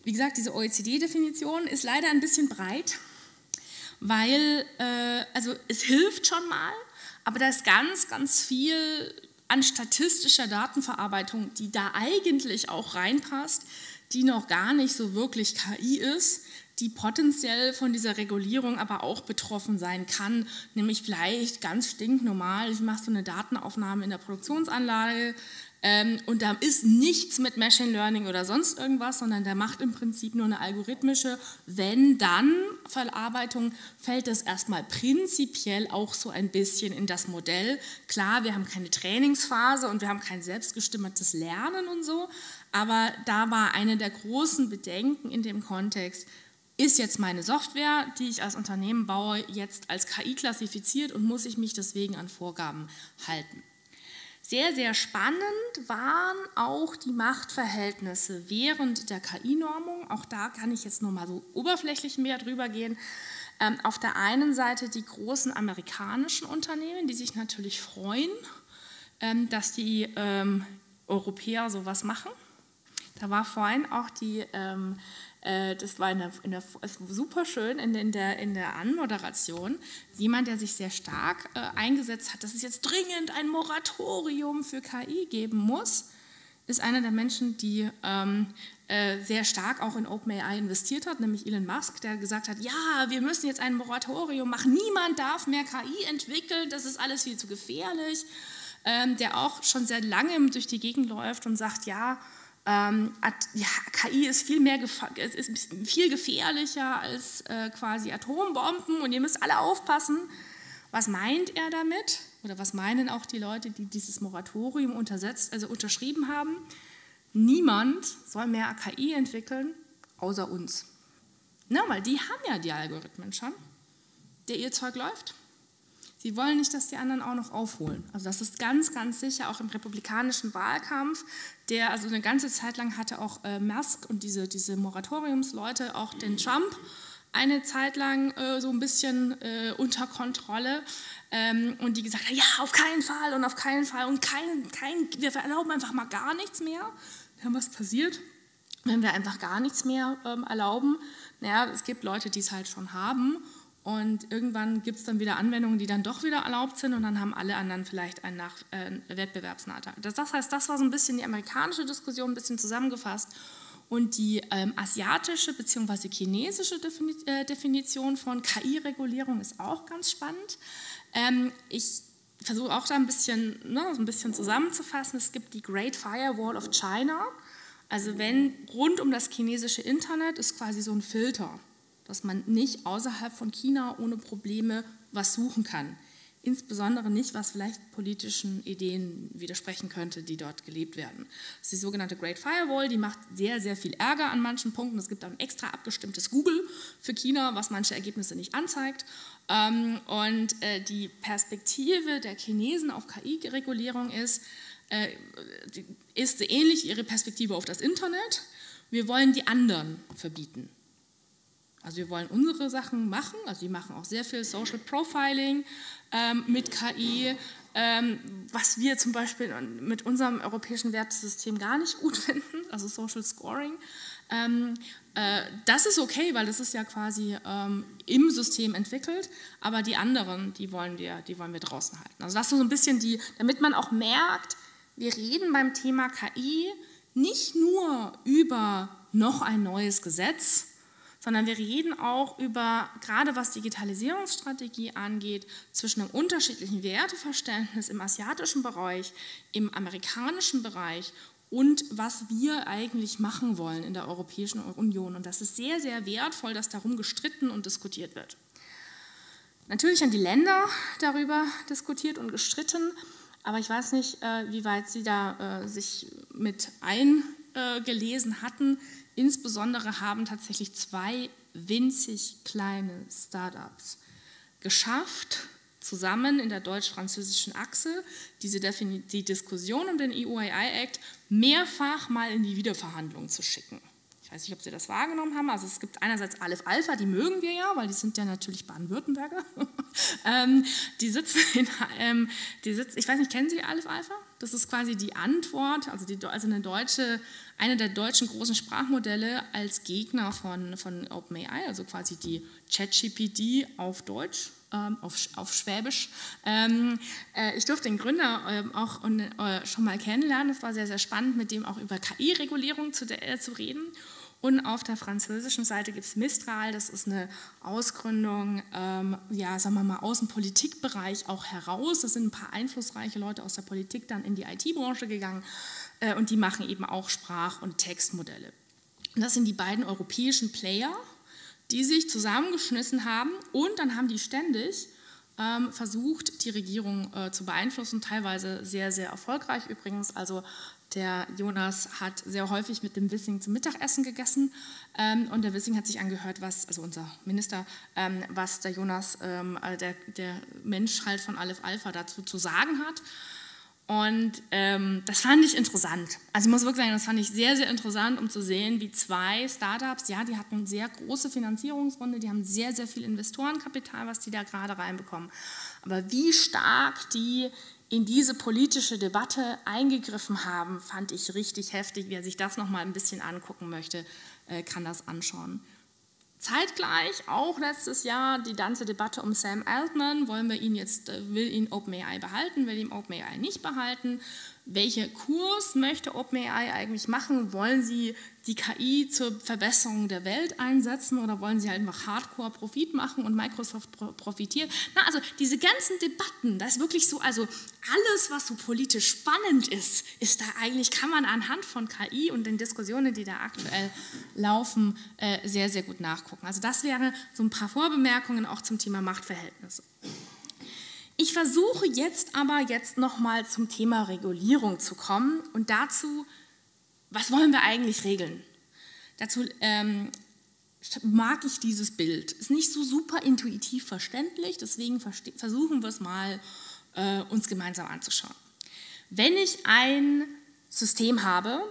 Wie gesagt, diese OECD-Definition ist leider ein bisschen breit, weil äh, also es hilft schon mal, aber da ist ganz, ganz viel an statistischer Datenverarbeitung, die da eigentlich auch reinpasst, die noch gar nicht so wirklich KI ist, die potenziell von dieser Regulierung aber auch betroffen sein kann, nämlich vielleicht ganz stinknormal, ich mache so eine Datenaufnahme in der Produktionsanlage ähm, und da ist nichts mit Machine Learning oder sonst irgendwas, sondern der macht im Prinzip nur eine algorithmische, wenn dann Verarbeitung, fällt das erstmal prinzipiell auch so ein bisschen in das Modell. Klar, wir haben keine Trainingsphase und wir haben kein selbstgestimmtes Lernen und so, aber da war eine der großen Bedenken in dem Kontext, ist jetzt meine Software, die ich als Unternehmen baue, jetzt als KI klassifiziert und muss ich mich deswegen an Vorgaben halten. Sehr, sehr spannend waren auch die Machtverhältnisse während der KI-Normung. Auch da kann ich jetzt nur mal so oberflächlich mehr drüber gehen. Ähm, auf der einen Seite die großen amerikanischen Unternehmen, die sich natürlich freuen, ähm, dass die ähm, Europäer sowas machen. Da war vorhin auch die das war in der, in der, super schön in, in, der, in der Anmoderation, jemand, der sich sehr stark äh, eingesetzt hat, dass es jetzt dringend ein Moratorium für KI geben muss, ist einer der Menschen, die ähm, äh, sehr stark auch in OpenAI investiert hat, nämlich Elon Musk, der gesagt hat, ja, wir müssen jetzt ein Moratorium machen, niemand darf mehr KI entwickeln, das ist alles viel zu gefährlich, ähm, der auch schon sehr lange durch die Gegend läuft und sagt, ja, ähm, ja, KI ist viel, mehr ist viel gefährlicher als äh, quasi Atombomben und ihr müsst alle aufpassen. Was meint er damit? Oder was meinen auch die Leute, die dieses Moratorium untersetzt, also unterschrieben haben? Niemand soll mehr KI entwickeln, außer uns. Na, weil die haben ja die Algorithmen schon, der ihr Zeug läuft. Sie wollen nicht, dass die anderen auch noch aufholen. Also das ist ganz, ganz sicher auch im republikanischen Wahlkampf, der also eine ganze Zeit lang hatte auch äh, Musk und diese, diese Moratoriumsleute auch den Trump eine Zeit lang äh, so ein bisschen äh, unter Kontrolle ähm, und die gesagt haben, ja, auf keinen Fall und auf keinen Fall und kein, kein, wir erlauben einfach mal gar nichts mehr. Ja, was passiert, wenn wir einfach gar nichts mehr ähm, erlauben? Naja, es gibt Leute, die es halt schon haben und irgendwann gibt es dann wieder Anwendungen, die dann doch wieder erlaubt sind und dann haben alle anderen vielleicht einen Nach äh, Wettbewerbsnachteil. Das, das, heißt, das war so ein bisschen die amerikanische Diskussion, ein bisschen zusammengefasst. Und die ähm, asiatische bzw. chinesische äh, Definition von KI-Regulierung ist auch ganz spannend. Ähm, ich versuche auch da ein bisschen, ne, ein bisschen zusammenzufassen. Es gibt die Great Firewall of China. Also wenn rund um das chinesische Internet ist quasi so ein Filter dass man nicht außerhalb von China ohne Probleme was suchen kann. Insbesondere nicht, was vielleicht politischen Ideen widersprechen könnte, die dort gelebt werden. Das ist die sogenannte Great Firewall, die macht sehr, sehr viel Ärger an manchen Punkten. Es gibt ein extra abgestimmtes Google für China, was manche Ergebnisse nicht anzeigt. Ähm, und äh, die Perspektive der Chinesen auf KI-Regulierung ist, äh, ist ähnlich ihre Perspektive auf das Internet. Wir wollen die anderen verbieten. Also wir wollen unsere Sachen machen, also wir machen auch sehr viel Social Profiling ähm, mit KI, ähm, was wir zum Beispiel mit unserem europäischen Wertesystem gar nicht gut finden, also Social Scoring. Ähm, äh, das ist okay, weil das ist ja quasi ähm, im System entwickelt, aber die anderen, die wollen wir, die wollen wir draußen halten. Also das ist so ein bisschen die, damit man auch merkt, wir reden beim Thema KI nicht nur über noch ein neues Gesetz, sondern wir reden auch über, gerade was Digitalisierungsstrategie angeht, zwischen einem unterschiedlichen Werteverständnis im asiatischen Bereich, im amerikanischen Bereich und was wir eigentlich machen wollen in der Europäischen Union. Und das ist sehr, sehr wertvoll, dass darum gestritten und diskutiert wird. Natürlich haben die Länder darüber diskutiert und gestritten, aber ich weiß nicht, äh, wie weit Sie da äh, sich mit eingelesen hatten. Insbesondere haben tatsächlich zwei winzig kleine Startups geschafft, zusammen in der deutsch-französischen Achse diese die Diskussion um den EU-AI-Act mehrfach mal in die Wiederverhandlung zu schicken. Ich weiß nicht, ob Sie das wahrgenommen haben. Also es gibt einerseits Aleph Alpha, die mögen wir ja, weil die sind ja natürlich Baden-Württemberger. ähm, die sitzen in, ähm, die sitzen, ich weiß nicht, kennen Sie Aleph Alpha? Das ist quasi die Antwort, also, die, also eine deutsche, eine der deutschen großen Sprachmodelle als Gegner von, von OpenAI, also quasi die ChatGPT auf Deutsch, ähm, auf, auf Schwäbisch. Ähm, äh, ich durfte den Gründer ähm, auch äh, schon mal kennenlernen. Es war sehr, sehr spannend, mit dem auch über KI-Regulierung zu, äh, zu reden. Und auf der französischen Seite gibt es Mistral, das ist eine Ausgründung, ähm, ja, sagen wir mal, aus dem Politikbereich auch heraus. Das sind ein paar einflussreiche Leute aus der Politik dann in die IT-Branche gegangen und die machen eben auch Sprach- und Textmodelle. Und das sind die beiden europäischen Player, die sich zusammengeschmissen haben und dann haben die ständig ähm, versucht, die Regierung äh, zu beeinflussen, teilweise sehr, sehr erfolgreich übrigens. Also der Jonas hat sehr häufig mit dem Wissing zum Mittagessen gegessen ähm, und der Wissing hat sich angehört, was, also unser Minister, ähm, was der Jonas, ähm, äh, der, der Mensch halt von Aleph Alpha dazu zu sagen hat. Und ähm, das fand ich interessant. Also ich muss wirklich sagen, das fand ich sehr, sehr interessant, um zu sehen, wie zwei Startups, ja, die hatten sehr große Finanzierungsrunde, die haben sehr, sehr viel Investorenkapital, was die da gerade reinbekommen. Aber wie stark die in diese politische Debatte eingegriffen haben, fand ich richtig heftig. Wer sich das nochmal ein bisschen angucken möchte, äh, kann das anschauen. Zeitgleich auch letztes Jahr die ganze Debatte um Sam Altman. Wollen wir ihn jetzt, äh, will ihn OpenAI behalten, will ihn OpenAI nicht behalten? Welche Kurs möchte OpenAI eigentlich machen? Wollen sie die KI zur Verbesserung der Welt einsetzen oder wollen sie halt einfach Hardcore Profit machen und Microsoft profitiert? Na, also diese ganzen Debatten, das ist wirklich so, also alles, was so politisch spannend ist, ist da eigentlich, kann man anhand von KI und den Diskussionen, die da aktuell laufen, äh, sehr, sehr gut nachgucken. Also das wäre so ein paar Vorbemerkungen auch zum Thema Machtverhältnisse. Ich versuche jetzt aber jetzt nochmal zum Thema Regulierung zu kommen und dazu, was wollen wir eigentlich regeln? Dazu ähm, mag ich dieses Bild. Ist nicht so super intuitiv verständlich, deswegen versuchen wir es mal äh, uns gemeinsam anzuschauen. Wenn ich ein System habe,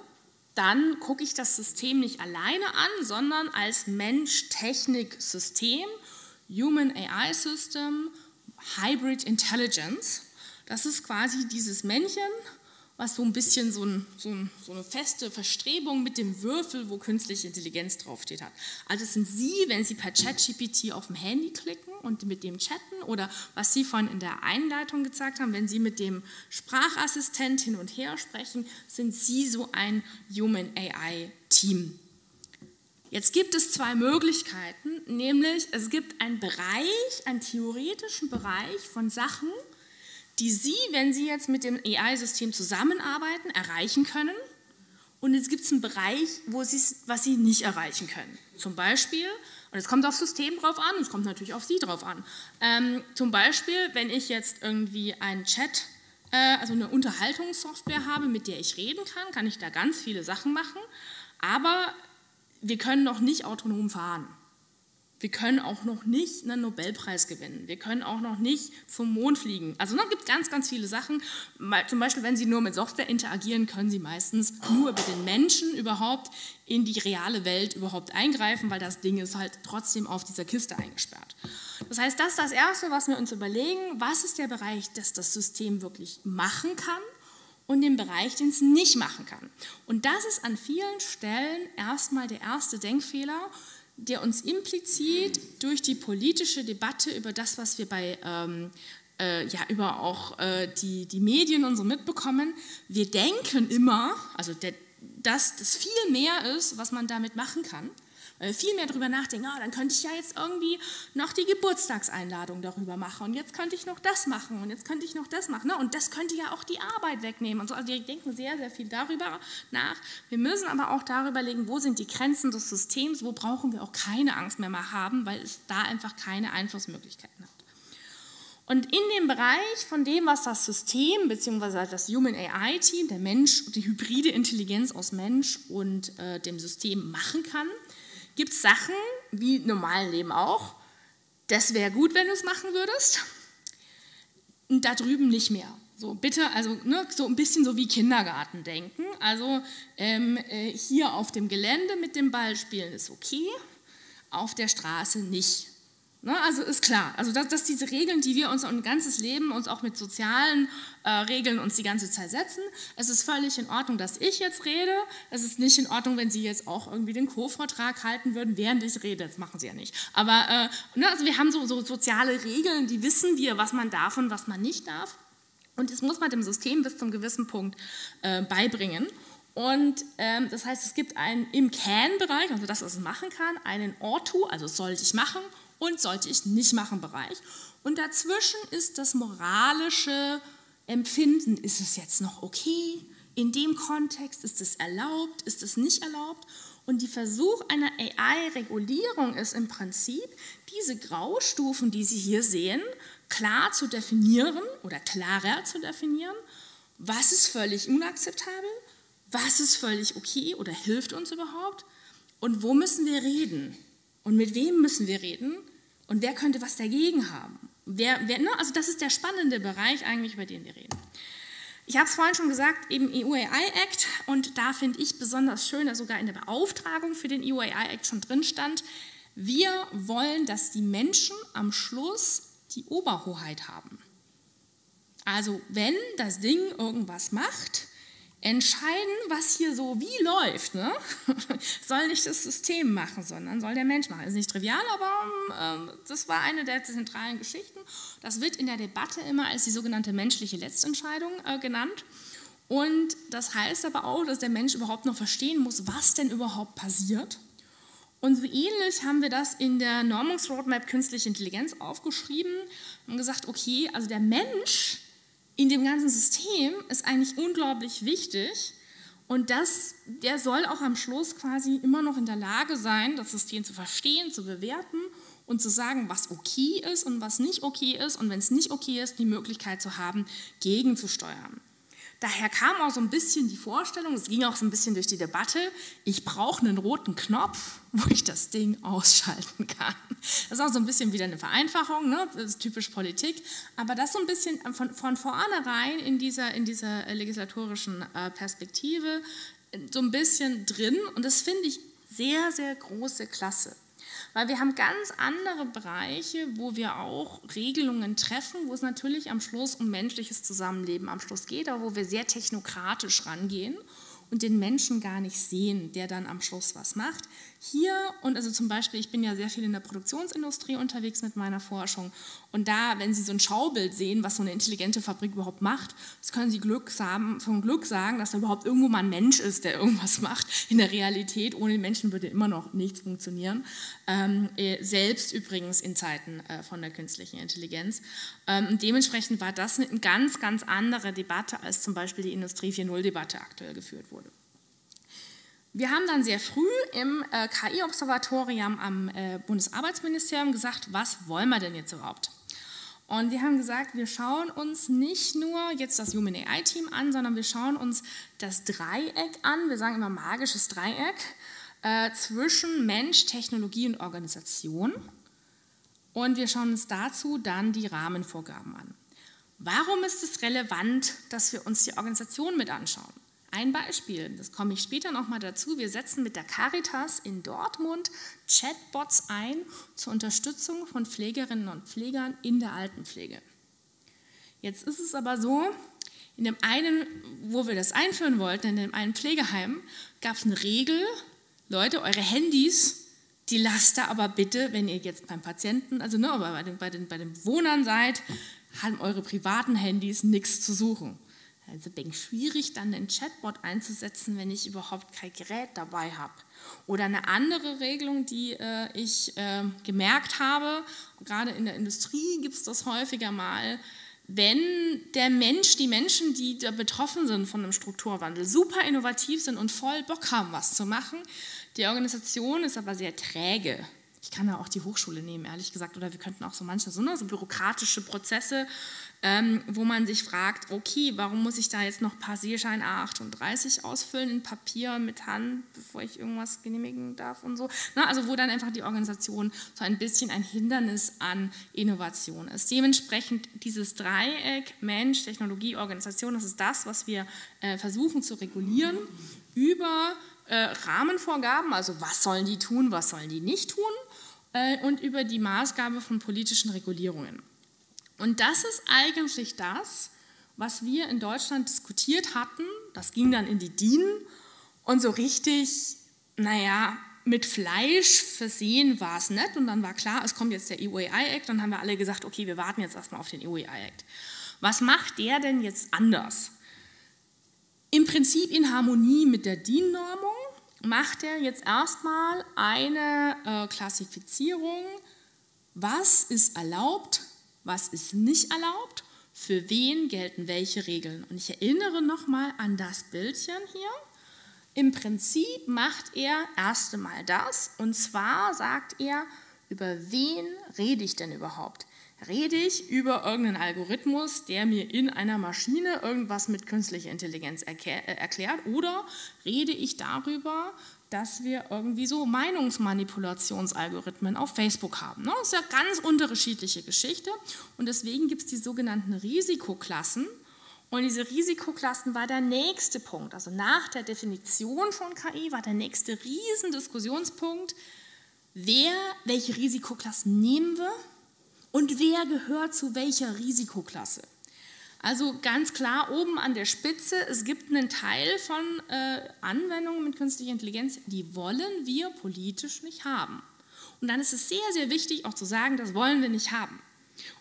dann gucke ich das System nicht alleine an, sondern als Mensch-Technik-System, Human AI System Hybrid Intelligence. Das ist quasi dieses Männchen, was so ein bisschen so, ein, so, ein, so, eine feste Verstrebung mit dem Würfel, wo künstliche Intelligenz draufsteht hat. Also es sind Sie, wenn Sie per ChatGPT auf dem Handy klicken und mit dem chatten oder was Sie vorhin in der Einleitung gezeigt haben, wenn Sie mit dem Sprachassistent hin und her sprechen, sind Sie so ein Human AI Team. Jetzt gibt es zwei Möglichkeiten, nämlich es gibt einen Bereich, einen theoretischen Bereich von Sachen, die Sie, wenn Sie jetzt mit dem AI-System zusammenarbeiten, erreichen können. Und es gibt einen Bereich, wo Sie, was Sie nicht erreichen können. Zum Beispiel, und es kommt aufs System drauf an, es kommt natürlich auf Sie drauf an. Ähm, zum Beispiel, wenn ich jetzt irgendwie einen Chat, äh, also eine Unterhaltungssoftware habe, mit der ich reden kann, kann ich da ganz viele Sachen machen. Aber wir können noch nicht autonom fahren. Wir können auch noch nicht einen Nobelpreis gewinnen. Wir können auch noch nicht zum Mond fliegen. Also es gibt ganz, ganz viele Sachen. Zum Beispiel, wenn Sie nur mit Software interagieren, können Sie meistens nur über den Menschen überhaupt in die reale Welt überhaupt eingreifen, weil das Ding ist halt trotzdem auf dieser Kiste eingesperrt. Das heißt, das ist das Erste, was wir uns überlegen. Was ist der Bereich, das das System wirklich machen kann? Und den Bereich, den es nicht machen kann. Und das ist an vielen Stellen erstmal der erste Denkfehler, der uns implizit durch die politische Debatte über das, was wir bei ähm, äh, ja, über auch äh, die, die Medien und so mitbekommen, wir denken immer, also der, dass das viel mehr ist, was man damit machen kann viel mehr darüber nachdenken, ah, dann könnte ich ja jetzt irgendwie noch die Geburtstagseinladung darüber machen und jetzt könnte ich noch das machen und jetzt könnte ich noch das machen ne? und das könnte ja auch die Arbeit wegnehmen und so. Also wir denken sehr, sehr viel darüber nach. Wir müssen aber auch darüber legen, wo sind die Grenzen des Systems, wo brauchen wir auch keine Angst mehr mal haben, weil es da einfach keine Einflussmöglichkeiten hat. Und in dem Bereich von dem, was das System bzw. das Human AI Team, der Mensch, die hybride Intelligenz aus Mensch und äh, dem System machen kann, gibt es Sachen, wie im normalen Leben auch, das wäre gut, wenn du es machen würdest, und da drüben nicht mehr. So, bitte, also ne, so ein bisschen so wie Kindergarten denken. Also ähm, äh, hier auf dem Gelände mit dem Ball spielen ist okay, auf der Straße nicht. Ne, also ist klar, also dass, dass, diese Regeln, die wir uns ein ganzes Leben uns auch mit sozialen äh, Regeln uns die ganze Zeit setzen, es ist völlig in Ordnung, dass ich jetzt rede. Es ist nicht in Ordnung, wenn Sie jetzt auch irgendwie den Co-Vortrag halten würden, während ich rede. Das machen Sie ja nicht. Aber äh, ne, also wir haben so, so soziale Regeln, die wissen wir, was man darf und was man nicht darf. Und das muss man dem System bis zum gewissen Punkt äh, beibringen. Und ähm, das heißt, es gibt einen im Can-Bereich, also das, was es machen kann, einen Ortu, also sollte ich machen und sollte ich nicht machen Bereich. Und dazwischen ist das moralische Empfinden, ist es jetzt noch okay? In dem Kontext ist es erlaubt, ist es nicht erlaubt? Und die Versuch einer AI-Regulierung ist im Prinzip, diese Graustufen, die Sie hier sehen, klar zu definieren oder klarer zu definieren. Was ist völlig unakzeptabel? Was ist völlig okay oder hilft uns überhaupt? Und wo müssen wir reden? Und mit wem müssen wir reden? Und wer könnte was dagegen haben? Wer, wer, ne? Also das ist der spannende Bereich eigentlich, über den wir reden. Ich habe es vorhin schon gesagt, eben EU AI Act und da finde ich besonders schön, dass sogar in der Beauftragung für den EU AI Act schon drin stand, wir wollen, dass die Menschen am Schluss die Oberhoheit haben. Also wenn das Ding irgendwas macht, entscheiden, was hier so wie läuft. Ne? soll nicht das System machen, sondern soll der Mensch machen. Ist nicht trivial, aber äh, das war eine der zentralen Geschichten. Das wird in der Debatte immer als die sogenannte menschliche Letztentscheidung äh, genannt. Und das heißt aber auch, dass der Mensch überhaupt noch verstehen muss, was denn überhaupt passiert. Und so ähnlich haben wir das in der Normungsroadmap Künstliche Intelligenz aufgeschrieben und gesagt, okay, also der Mensch in dem ganzen System ist eigentlich unglaublich wichtig und das, der soll auch am Schluss quasi immer noch in der Lage sein, das System zu verstehen, zu bewerten und zu sagen, was okay ist und was nicht okay ist und wenn es nicht okay ist, die Möglichkeit zu haben, gegenzusteuern. Daher kam auch so ein bisschen die Vorstellung, es ging auch so ein bisschen durch die Debatte, ich brauche einen roten Knopf, wo ich das Ding ausschalten kann. Das ist auch so ein bisschen wieder eine Vereinfachung, ne? das ist typisch Politik, aber das so ein bisschen von, von vornherein in dieser, in dieser legislatorischen äh, Perspektive äh, so ein bisschen drin und das finde ich sehr, sehr große Klasse. Weil wir haben ganz andere Bereiche, wo wir auch Regelungen treffen, wo es natürlich am Schluss um menschliches Zusammenleben am Schluss geht, aber wo wir sehr technokratisch rangehen und den Menschen gar nicht sehen, der dann am Schluss was macht. Hier und also zum Beispiel, ich bin ja sehr viel in der Produktionsindustrie unterwegs mit meiner Forschung und da, wenn Sie so ein Schaubild sehen, was so eine intelligente Fabrik überhaupt macht, das können Sie Glück haben, von Glück sagen, dass da überhaupt irgendwo mal ein Mensch ist, der irgendwas macht. In der Realität, ohne den Menschen würde immer noch nichts funktionieren. Ähm, äh, selbst übrigens in Zeiten äh, von der künstlichen Intelligenz. Ähm, dementsprechend war das eine ganz, ganz andere Debatte, als zum Beispiel die Industrie 4.0-Debatte aktuell geführt wurde. Wir haben dann sehr früh im äh, KI-Observatorium am äh, Bundesarbeitsministerium gesagt, was wollen wir denn jetzt überhaupt? Und wir haben gesagt, wir schauen uns nicht nur jetzt das Human AI Team an, sondern wir schauen uns das Dreieck an. Wir sagen immer magisches Dreieck äh, zwischen Mensch, Technologie und Organisation. Und wir schauen uns dazu dann die Rahmenvorgaben an. Warum ist es relevant, dass wir uns die Organisation mit anschauen? Ein Beispiel, das komme ich später nochmal dazu. Wir setzen mit der Caritas in Dortmund Chatbots ein zur Unterstützung von Pflegerinnen und Pflegern in der Altenpflege. Jetzt ist es aber so, in dem einen, wo wir das einführen wollten, in dem einen Pflegeheim, gab es eine Regel, Leute, eure Handys, die lasst da aber bitte, wenn ihr jetzt beim Patienten, also ne, aber bei den, bei, den, bei den Bewohnern seid, haben eure privaten Handys nichts zu suchen. Also ich schwierig, dann einen Chatbot einzusetzen, wenn ich überhaupt kein Gerät dabei habe. Oder eine andere Regelung, die äh, ich äh, gemerkt habe, gerade in der Industrie gibt es das häufiger mal, wenn der Mensch, die Menschen, die da betroffen sind von einem Strukturwandel, super innovativ sind und voll Bock haben, was zu machen, die Organisation ist aber sehr träge. Ich kann da auch die Hochschule nehmen, ehrlich gesagt, oder wir könnten auch so manche so, ne, so bürokratische Prozesse ähm, wo man sich fragt, okay, warum muss ich da jetzt noch Passierschein A38 ausfüllen in Papier mit Hand, bevor ich irgendwas genehmigen darf und so. Na, also wo dann einfach die Organisation so ein bisschen ein Hindernis an Innovation ist. Dementsprechend dieses Dreieck Mensch, Technologie, Organisation, das ist das, was wir äh, versuchen zu regulieren über äh, Rahmenvorgaben, also was sollen die tun, was sollen die nicht tun äh, und über die Maßgabe von politischen Regulierungen. Und das ist eigentlich das, was wir in Deutschland diskutiert hatten. Das ging dann in die DIN und so richtig, naja, mit Fleisch versehen war es nicht. Und dann war klar, es kommt jetzt der EU-AI-Act. Dann haben wir alle gesagt, okay, wir warten jetzt erstmal auf den EU-AI-Act. Was macht der denn jetzt anders? Im Prinzip in Harmonie mit der DIN-Normung macht er jetzt erstmal eine äh, Klassifizierung, was ist erlaubt, was ist nicht erlaubt, für wen gelten welche Regeln. Und ich erinnere nochmal an das Bildchen hier. Im Prinzip macht er erst einmal das, und zwar sagt er, über wen rede ich denn überhaupt? Rede ich über irgendeinen Algorithmus, der mir in einer Maschine irgendwas mit künstlicher Intelligenz äh, erklärt, oder rede ich darüber, dass wir irgendwie so Meinungsmanipulationsalgorithmen auf Facebook haben. Ne? Das ist ja ganz unterschiedliche Geschichte und deswegen gibt es die sogenannten Risikoklassen Und diese Risikoklassen war der nächste Punkt. Also nach der Definition von KI war der nächste Riesendiskussionspunkt, wer, welche Risikoklassen nehmen wir und wer gehört zu welcher Risikoklasse. Also ganz klar oben an der Spitze, es gibt einen Teil von äh, Anwendungen mit künstlicher Intelligenz, die wollen wir politisch nicht haben. Und dann ist es sehr, sehr wichtig auch zu sagen, das wollen wir nicht haben.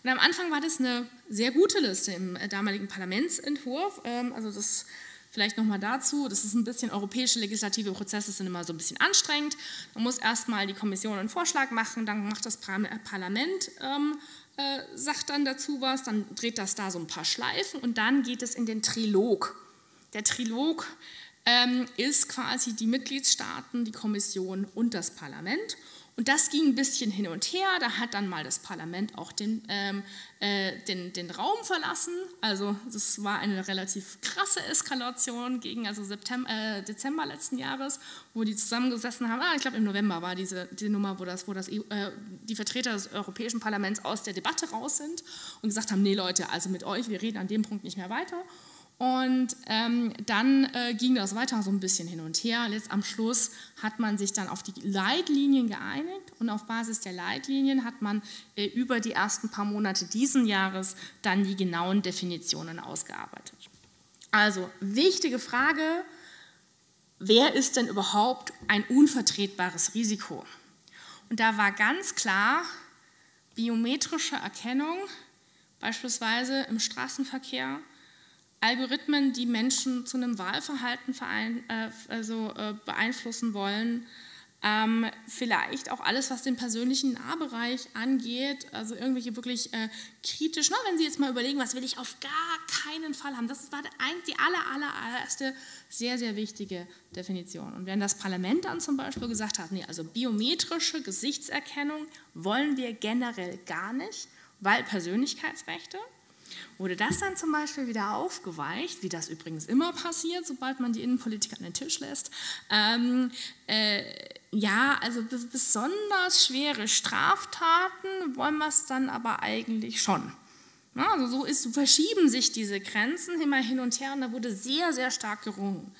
Und am Anfang war das eine sehr gute Liste im äh, damaligen Parlamentsentwurf. Ähm, also das vielleicht nochmal dazu, das ist ein bisschen, europäische legislative Prozesse sind immer so ein bisschen anstrengend. Man muss erstmal die Kommission einen Vorschlag machen, dann macht das Parlament, ähm, äh, sagt dann dazu was, dann dreht das da so ein paar Schleifen und dann geht es in den Trilog. Der Trilog ähm, ist quasi die Mitgliedstaaten, die Kommission und das Parlament. Und das ging ein bisschen hin und her. Da hat dann mal das Parlament auch den, ähm, äh, den, den Raum verlassen. Also das war eine relativ krasse Eskalation gegen also September, äh, Dezember letzten Jahres, wo die zusammengesessen haben. Ah, ich glaube im November war diese die Nummer, wo, das, wo das, äh, die Vertreter des Europäischen Parlaments aus der Debatte raus sind und gesagt haben, nee Leute, also mit euch, wir reden an dem Punkt nicht mehr weiter. Und ähm, dann äh, ging das weiter so ein bisschen hin und her. Letzt am Schluss hat man sich dann auf die Leitlinien geeinigt und auf Basis der Leitlinien hat man äh, über die ersten paar Monate diesen Jahres dann die genauen Definitionen ausgearbeitet. Also wichtige Frage, wer ist denn überhaupt ein unvertretbares Risiko? Und da war ganz klar, biometrische Erkennung, beispielsweise im Straßenverkehr, Algorithmen, die Menschen zu einem Wahlverhalten verein, äh, also, äh, beeinflussen wollen. Ähm, vielleicht auch alles, was den persönlichen Nahbereich angeht, also irgendwelche wirklich äh, kritisch, ne, wenn Sie jetzt mal überlegen, was will ich auf gar keinen Fall haben. Das war die aller, aller, allererste sehr, sehr wichtige Definition. Und wenn das Parlament dann zum Beispiel gesagt hat, nee, also biometrische Gesichtserkennung wollen wir generell gar nicht, weil Persönlichkeitsrechte, Wurde das dann zum Beispiel wieder aufgeweicht, wie das übrigens immer passiert, sobald man die Innenpolitik an den Tisch lässt? Ähm, äh, ja, also besonders schwere Straftaten wollen wir es dann aber eigentlich schon. Ja, also so ist, verschieben sich diese Grenzen immer hin und her und da wurde sehr, sehr stark gerungen.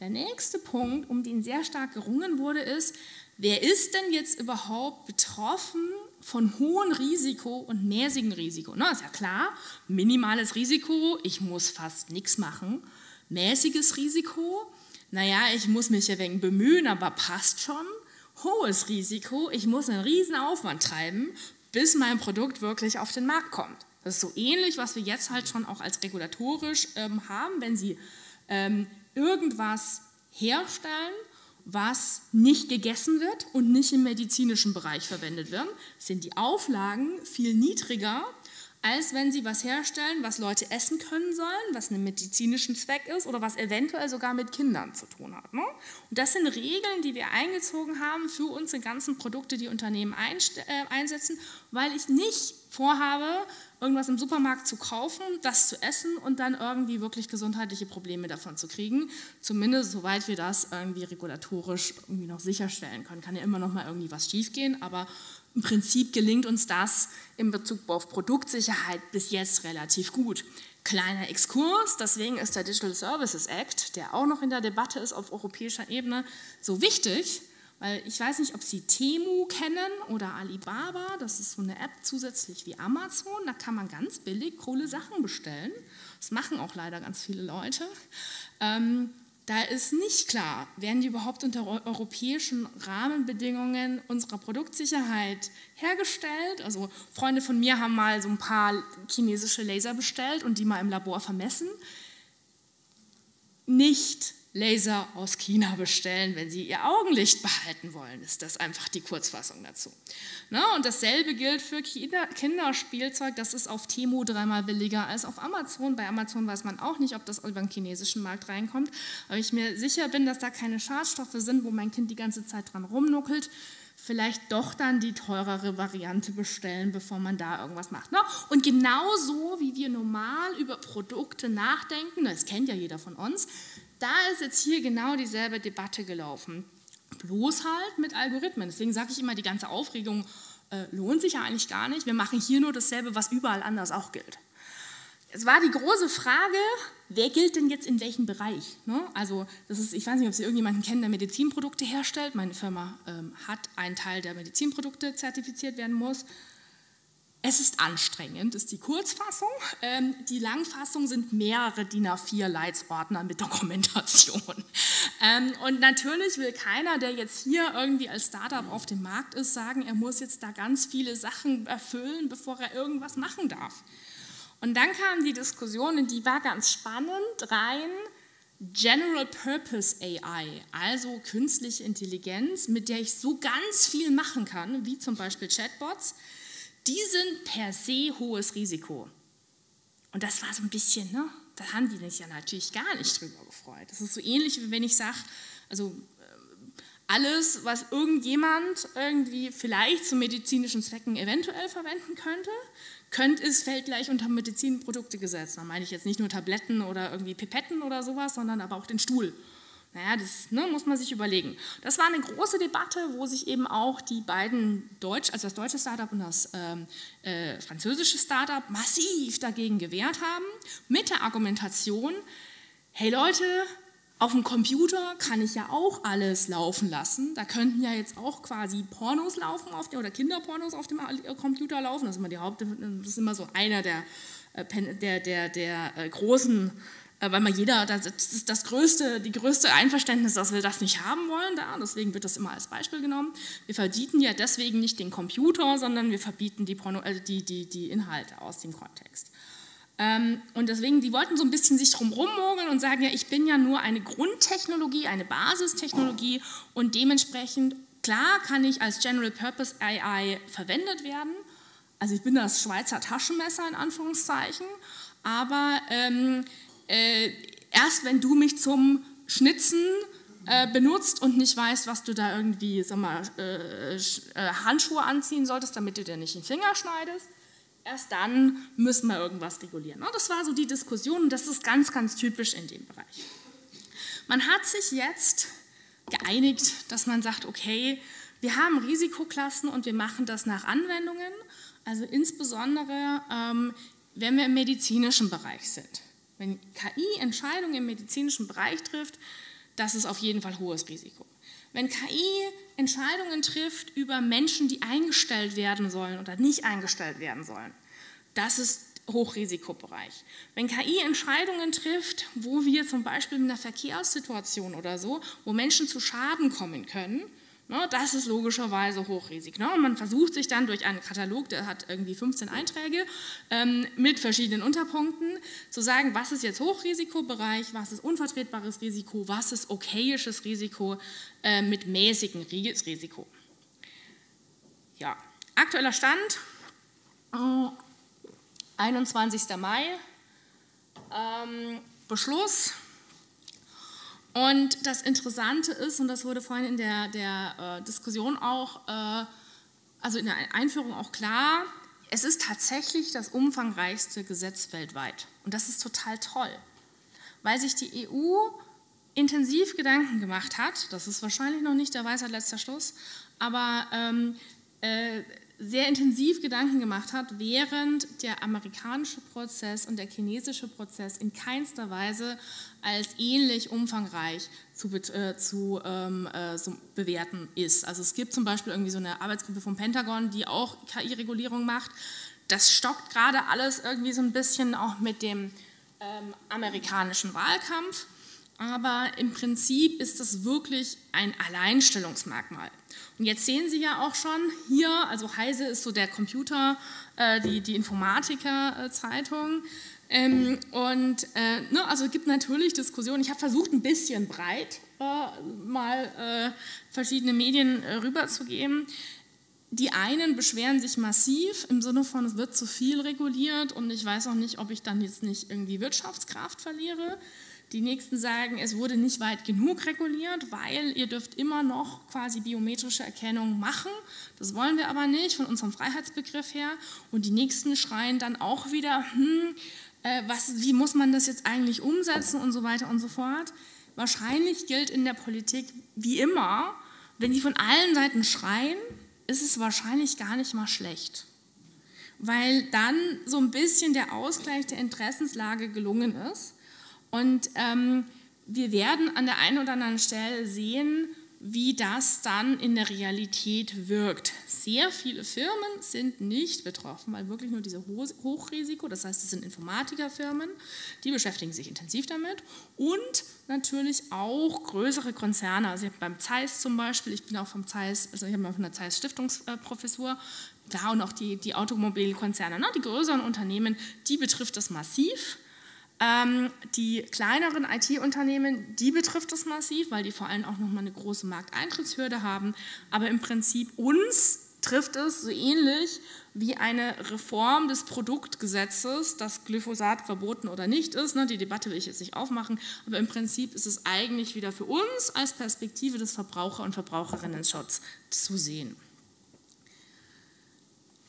Der nächste Punkt, um den sehr stark gerungen wurde, ist, wer ist denn jetzt überhaupt betroffen von hohem Risiko und mäßigem Risiko. Na, ist ja klar, minimales Risiko, ich muss fast nichts machen. Mäßiges Risiko, naja, ich muss mich ein wenig bemühen, aber passt schon. Hohes Risiko, ich muss einen riesen Aufwand treiben, bis mein Produkt wirklich auf den Markt kommt. Das ist so ähnlich, was wir jetzt halt schon auch als regulatorisch ähm, haben, wenn Sie ähm, irgendwas herstellen was nicht gegessen wird und nicht im medizinischen Bereich verwendet wird, sind die Auflagen viel niedriger, als wenn sie was herstellen, was Leute essen können sollen, was einen medizinischen Zweck ist oder was eventuell sogar mit Kindern zu tun hat. Ne? Und das sind Regeln, die wir eingezogen haben für unsere ganzen Produkte, die Unternehmen äh, einsetzen, weil ich nicht vorhabe, irgendwas im Supermarkt zu kaufen, das zu essen und dann irgendwie wirklich gesundheitliche Probleme davon zu kriegen. Zumindest soweit wir das irgendwie regulatorisch irgendwie noch sicherstellen können. Kann ja immer noch mal irgendwie was schiefgehen, aber im Prinzip gelingt uns das in Bezug auf Produktsicherheit bis jetzt relativ gut. Kleiner Exkurs, deswegen ist der Digital Services Act, der auch noch in der Debatte ist auf europäischer Ebene, so wichtig, weil ich weiß nicht, ob Sie Temu kennen oder Alibaba, das ist so eine App zusätzlich wie Amazon, da kann man ganz billig coole Sachen bestellen. Das machen auch leider ganz viele Leute. Ähm, da ist nicht klar, werden die überhaupt unter europäischen Rahmenbedingungen unserer Produktsicherheit hergestellt. Also Freunde von mir haben mal so ein paar chinesische Laser bestellt und die mal im Labor vermessen. Nicht Laser aus China bestellen, wenn sie ihr Augenlicht behalten wollen, ist das einfach die Kurzfassung dazu. Na, und dasselbe gilt für Kinderspielzeug, das ist auf Temu dreimal billiger als auf Amazon. Bei Amazon weiß man auch nicht, ob das über den chinesischen Markt reinkommt, aber ich mir sicher bin, dass da keine Schadstoffe sind, wo mein Kind die ganze Zeit dran rumnuckelt, vielleicht doch dann die teurere Variante bestellen, bevor man da irgendwas macht. Ne? Und genauso wie wir normal über Produkte nachdenken, das kennt ja jeder von uns, da ist jetzt hier genau dieselbe Debatte gelaufen. Bloß halt mit Algorithmen. Deswegen sage ich immer, die ganze Aufregung äh, lohnt sich ja eigentlich gar nicht. Wir machen hier nur dasselbe, was überall anders auch gilt. es war die große Frage, wer gilt denn jetzt in welchem Bereich? Ne? Also das ist, ich weiß nicht, ob Sie irgendjemanden kennen, der Medizinprodukte herstellt. Meine Firma ähm, hat einen Teil, der Medizinprodukte zertifiziert werden muss. Es ist anstrengend, ist die Kurzfassung. Ähm, die Langfassung sind mehrere DIN A4-Leitsordner mit Dokumentation. Ähm, und natürlich will keiner, der jetzt hier irgendwie als Startup auf dem Markt ist, sagen, er muss jetzt da ganz viele Sachen erfüllen, bevor er irgendwas machen darf. Und dann kam die Diskussion, und die war ganz spannend, rein General Purpose AI, also künstliche Intelligenz, mit der ich so ganz viel machen kann, wie zum Beispiel Chatbots, die sind per se hohes Risiko. Und das war so ein bisschen, ne? da haben die sich ja natürlich gar nicht drüber gefreut. Das ist so ähnlich, wie wenn ich sage, also äh, alles, was irgendjemand irgendwie vielleicht zu medizinischen Zwecken eventuell verwenden könnte, könnte es, fällt gleich unter Medizinproduktegesetz. Da meine ich jetzt nicht nur Tabletten oder irgendwie Pipetten oder sowas, sondern aber auch den Stuhl. Naja, das ne, muss man sich überlegen. Das war eine große Debatte, wo sich eben auch die beiden Deutsch, also das deutsche Startup und das ähm, äh, französische Startup massiv dagegen gewehrt haben, mit der Argumentation, hey Leute, auf dem Computer kann ich ja auch alles laufen lassen. Da könnten ja jetzt auch quasi Pornos laufen auf der, oder Kinderpornos auf dem äh, Computer laufen. Das ist immer, die Haupt, das ist immer so einer der, äh, der, der, der äh, großen, weil man jeder, das ist das größte, die größte Einverständnis, dass wir das nicht haben wollen da. Deswegen wird das immer als Beispiel genommen. Wir verbieten ja deswegen nicht den Computer, sondern wir verbieten die, äh, die, die, die Inhalte aus dem Kontext. Ähm, und deswegen, die wollten so ein bisschen sich drum rummogeln und sagen, ja, ich bin ja nur eine Grundtechnologie, eine Basistechnologie und dementsprechend, klar kann ich als General Purpose AI verwendet werden. Also ich bin das Schweizer Taschenmesser in Anführungszeichen, aber ähm, äh, erst wenn du mich zum Schnitzen äh, benutzt und nicht weißt, was du da irgendwie, sag mal, äh, äh Handschuhe anziehen solltest, damit du dir nicht den Finger schneidest, erst dann müssen wir irgendwas regulieren. Das war so die Diskussion und das ist ganz, ganz typisch in dem Bereich. Man hat sich jetzt geeinigt, dass man sagt, okay, wir haben Risikoklassen und wir machen das nach Anwendungen, also insbesondere, ähm, wenn wir im medizinischen Bereich sind. Wenn KI Entscheidungen im medizinischen Bereich trifft, das ist auf jeden Fall hohes Risiko. Wenn KI Entscheidungen trifft über Menschen, die eingestellt werden sollen oder nicht eingestellt werden sollen, das ist Hochrisikobereich. Wenn KI Entscheidungen trifft, wo wir zum Beispiel in einer Verkehrssituation oder so, wo Menschen zu Schaden kommen können, Ne, das ist logischerweise Hochrisiko. Ne? Man versucht sich dann durch einen Katalog, der hat irgendwie 15 Einträge ähm, mit verschiedenen Unterpunkten, zu sagen, was ist jetzt Hochrisikobereich, was ist unvertretbares Risiko, was ist okayisches Risiko äh, mit mäßigem Risiko. Ja, aktueller Stand, äh, 21. Mai, ähm, Beschluss und das Interessante ist, und das wurde vorhin in der, der äh, Diskussion auch, äh, also in der Einführung auch klar, es ist tatsächlich das umfangreichste Gesetz weltweit. Und das ist total toll, weil sich die EU intensiv Gedanken gemacht hat, das ist wahrscheinlich noch nicht der Weisheit letzter Schluss, aber ähm, äh, sehr intensiv Gedanken gemacht hat, während der amerikanische Prozess und der chinesische Prozess in keinster Weise als ähnlich umfangreich zu, äh, zu, ähm, äh, zu, bewerten ist. Also es gibt zum Beispiel irgendwie so eine Arbeitsgruppe vom Pentagon, die auch KI-Regulierung macht. Das stockt gerade alles irgendwie so ein bisschen auch mit dem ähm, amerikanischen Wahlkampf. Aber im Prinzip ist das wirklich ein Alleinstellungsmerkmal. Und jetzt sehen Sie ja auch schon hier, also Heise ist so der Computer, äh, die, die Informatiker-Zeitung. Ähm, und äh, ne, also es gibt natürlich Diskussionen. Ich habe versucht, ein bisschen breit äh, mal äh, verschiedene Medien äh, rüberzugeben. Die einen beschweren sich massiv im Sinne von, es wird zu viel reguliert und ich weiß auch nicht, ob ich dann jetzt nicht irgendwie Wirtschaftskraft verliere. Die nächsten sagen, es wurde nicht weit genug reguliert, weil ihr dürft immer noch quasi biometrische Erkennung machen. Das wollen wir aber nicht von unserem Freiheitsbegriff her. Und die nächsten schreien dann auch wieder, hm, äh, was, wie muss man das jetzt eigentlich umsetzen und so weiter und so fort. Wahrscheinlich gilt in der Politik wie immer, wenn die von allen Seiten schreien, ist es wahrscheinlich gar nicht mal schlecht. weil dann so ein bisschen der Ausgleich der Interessenslage gelungen ist. Und ähm, wir werden an der einen oder anderen Stelle sehen, wie das dann in der Realität wirkt. Sehr viele Firmen sind nicht betroffen, weil wirklich nur diese Hochrisiko, das heißt, es sind Informatikerfirmen, die beschäftigen sich intensiv damit und natürlich auch größere Konzerne. Also beim Zeiss zum Beispiel, ich bin auch vom Zeiss, also ich habe mal von der Zeiss Stiftungsprofessur, da und auch die, die Automobilkonzerne, ne, die größeren Unternehmen, die betrifft das massiv. Ähm, die kleineren IT-Unternehmen, die betrifft es massiv, weil die vor allem auch nochmal eine große Markteintrittshürde haben. Aber im Prinzip uns trifft es so ähnlich wie eine Reform des Produktgesetzes, dass Glyphosat verboten oder nicht ist. Ne, die Debatte will ich jetzt nicht aufmachen, aber im Prinzip ist es eigentlich wieder für uns als Perspektive des Verbraucher- und Verbraucherinnen-Schutz zu sehen.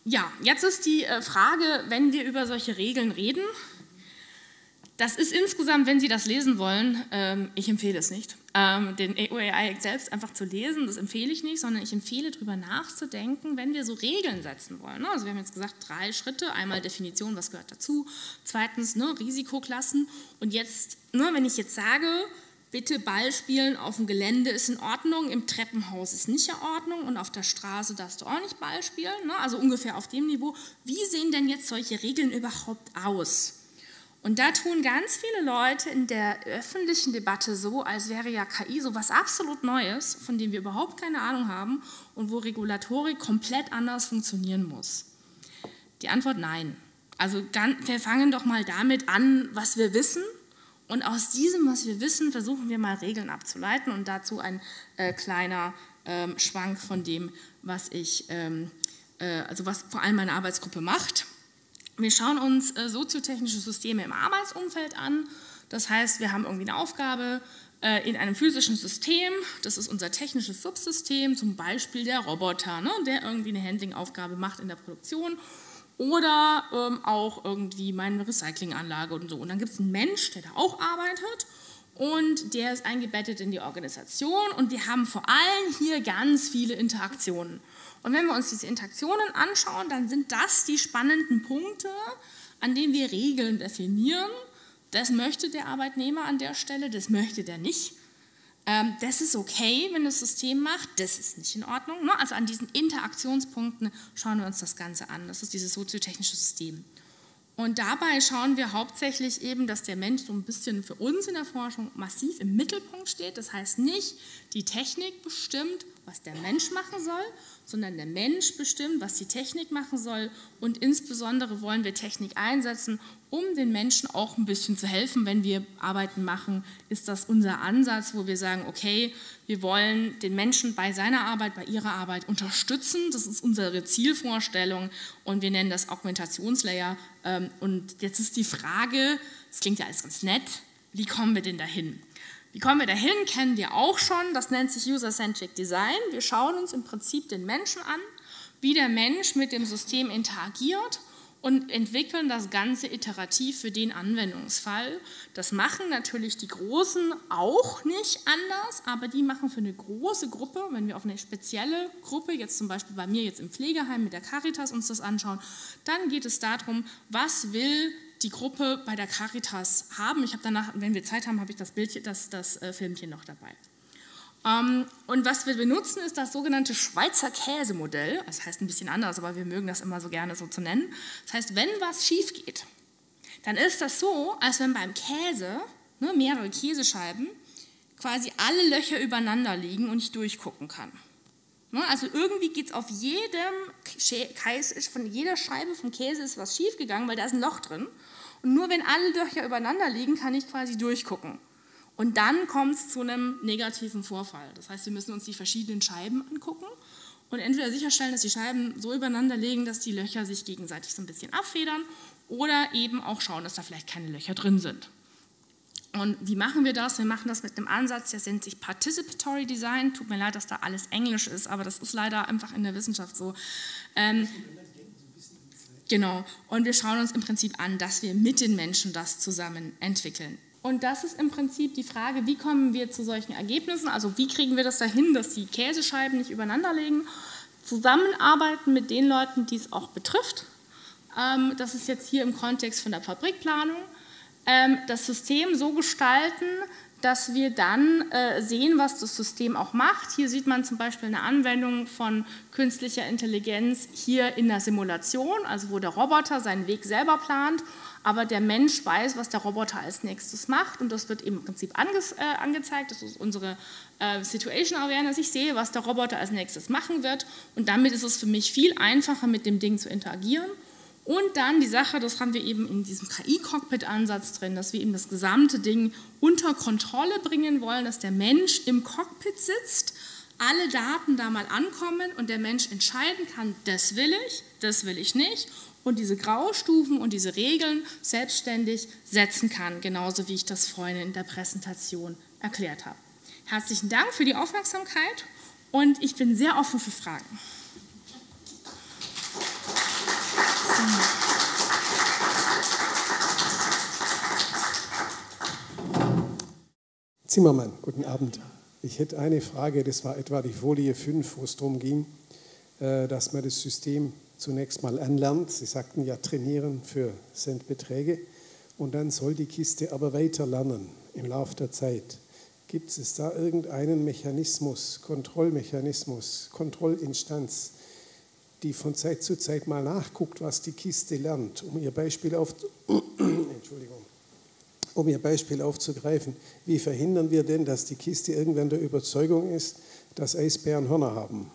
Ja, jetzt ist die äh, Frage, wenn wir über solche Regeln reden, das ist insgesamt, wenn Sie das lesen wollen, ähm, ich empfehle es nicht, ähm, den EUAI selbst einfach zu lesen, das empfehle ich nicht, sondern ich empfehle darüber nachzudenken, wenn wir so Regeln setzen wollen. Ne? Also wir haben jetzt gesagt, drei Schritte, einmal Definition, was gehört dazu, zweitens ne, Risikoklassen und jetzt, ne, wenn ich jetzt sage, bitte Ball spielen auf dem Gelände ist in Ordnung, im Treppenhaus ist nicht in Ordnung und auf der Straße darfst du auch nicht Ball spielen, ne? also ungefähr auf dem Niveau. Wie sehen denn jetzt solche Regeln überhaupt aus? Und da tun ganz viele Leute in der öffentlichen Debatte so, als wäre ja KI so was absolut Neues, von dem wir überhaupt keine Ahnung haben und wo Regulatorik komplett anders funktionieren muss. Die Antwort nein. Also wir fangen doch mal damit an, was wir wissen. Und aus diesem, was wir wissen, versuchen wir mal Regeln abzuleiten und dazu ein äh, kleiner ähm, Schwank von dem, was ich, ähm, äh, also was vor allem meine Arbeitsgruppe macht. Wir schauen uns äh, soziotechnische Systeme im Arbeitsumfeld an. Das heißt, wir haben irgendwie eine Aufgabe äh, in einem physischen System. Das ist unser technisches Subsystem, zum Beispiel der Roboter, ne, der irgendwie eine Handlingaufgabe macht in der Produktion. Oder ähm, auch irgendwie meine Recyclinganlage und so. Und dann gibt es einen Mensch, der da auch arbeitet und der ist eingebettet in die Organisation und wir haben vor allem hier ganz viele Interaktionen. Und wenn wir uns diese Interaktionen anschauen, dann sind das die spannenden Punkte, an denen wir Regeln definieren. Das möchte der Arbeitnehmer an der Stelle, das möchte der nicht. Ähm, das ist okay, wenn das System macht, das ist nicht in Ordnung. Ne? Also an diesen Interaktionspunkten schauen wir uns das Ganze an. Das ist dieses soziotechnische System. Und dabei schauen wir hauptsächlich eben, dass der Mensch so ein bisschen für uns in der Forschung massiv im Mittelpunkt steht. Das heißt nicht, die Technik bestimmt, was der Mensch machen soll, sondern der Mensch bestimmt, was die Technik machen soll. Und insbesondere wollen wir Technik einsetzen, um den Menschen auch ein bisschen zu helfen, wenn wir Arbeiten machen. Ist das unser Ansatz, wo wir sagen, okay, wir wollen den Menschen bei seiner Arbeit, bei ihrer Arbeit unterstützen. Das ist unsere Zielvorstellung und wir nennen das Augmentationslayer. Ähm, und jetzt ist die Frage, das klingt ja alles ganz nett, wie kommen wir denn dahin? Wie kommen wir dahin, kennen wir auch schon. Das nennt sich User-Centric Design. Wir schauen uns im Prinzip den Menschen an, wie der Mensch mit dem System interagiert und entwickeln das Ganze iterativ für den Anwendungsfall. Das machen natürlich die Großen auch nicht anders, aber die machen für eine große Gruppe, wenn wir auf eine spezielle Gruppe, jetzt zum Beispiel bei mir jetzt im Pflegeheim mit der Caritas uns das anschauen, dann geht es darum, was will die Gruppe bei der Caritas haben. Ich habe danach, wenn wir Zeit haben, habe ich das Bildchen, das, das äh, Filmchen noch dabei. Ähm, und was wir benutzen, ist das sogenannte Schweizer Käsemodell. Das heißt ein bisschen anders, aber wir mögen das immer so gerne so zu nennen. Das heißt, wenn was schief geht, dann ist das so, als wenn beim Käse ne, mehrere Käsescheiben quasi alle Löcher übereinander liegen und ich durchgucken kann. Ne, also irgendwie geht es auf jedem Käse, von jeder Scheibe vom Käse ist was schiefgegangen, weil da ist ein Loch drin. Und nur wenn alle Löcher übereinander liegen, kann ich quasi durchgucken. Und dann kommt es zu einem negativen Vorfall. Das heißt, wir müssen uns die verschiedenen Scheiben angucken und entweder sicherstellen, dass die Scheiben so übereinander liegen, dass die Löcher sich gegenseitig so ein bisschen abfedern oder eben auch schauen, dass da vielleicht keine Löcher drin sind. Und wie machen wir das? Wir machen das mit einem Ansatz, der nennt sich Participatory Design. Tut mir leid, dass da alles Englisch ist, aber das ist leider einfach in der Wissenschaft so. Ähm, genau. Und wir schauen uns im Prinzip an, dass wir mit den Menschen das zusammen entwickeln. Und das ist im Prinzip die Frage, wie kommen wir zu solchen Ergebnissen? Also wie kriegen wir das dahin, dass die Käsescheiben nicht übereinander liegen? Zusammenarbeiten mit den Leuten, die es auch betrifft ähm, das ist jetzt hier im Kontext von der Fabrikplanung, ähm, das System so gestalten, dass wir dann äh, sehen, was das System auch macht. Hier sieht man zum Beispiel eine Anwendung von künstlicher Intelligenz hier in der Simulation, also wo der Roboter seinen Weg selber plant, aber der Mensch weiß, was der Roboter als nächstes macht und das wird im Prinzip ange äh, angezeigt. Das ist unsere äh, Situation Awareness. Ich sehe, was der Roboter als nächstes machen wird und damit ist es für mich viel einfacher, mit dem Ding zu interagieren. Und dann die Sache, das haben wir eben in diesem KI-Cockpit-Ansatz drin, dass wir eben das gesamte Ding unter Kontrolle bringen wollen, dass der Mensch im Cockpit sitzt, alle Daten da mal ankommen und der Mensch entscheiden kann, das will ich, das will ich nicht und diese Graustufen und diese Regeln selbstständig setzen kann, genauso wie ich das vorhin in der Präsentation erklärt habe. Herzlichen Dank für die Aufmerksamkeit und ich bin sehr offen für Fragen.
Zimmermann, guten Abend. Ich hätte eine Frage, das war etwa die Folie 5, wo es darum ging, äh, dass man das System zunächst mal anlernt. Sie sagten ja trainieren für Centbeträge und dann soll die Kiste aber weiter lernen im Laufe der Zeit. Gibt es da irgendeinen Mechanismus, Kontrollmechanismus, Kontrollinstanz, die von Zeit zu Zeit mal nachguckt, was die Kiste lernt, um ihr Beispiel, auf, Entschuldigung, um ihr Beispiel aufzugreifen. Wie verhindern wir denn, dass die Kiste irgendwann der Überzeugung ist, dass Eisbären Hörner haben?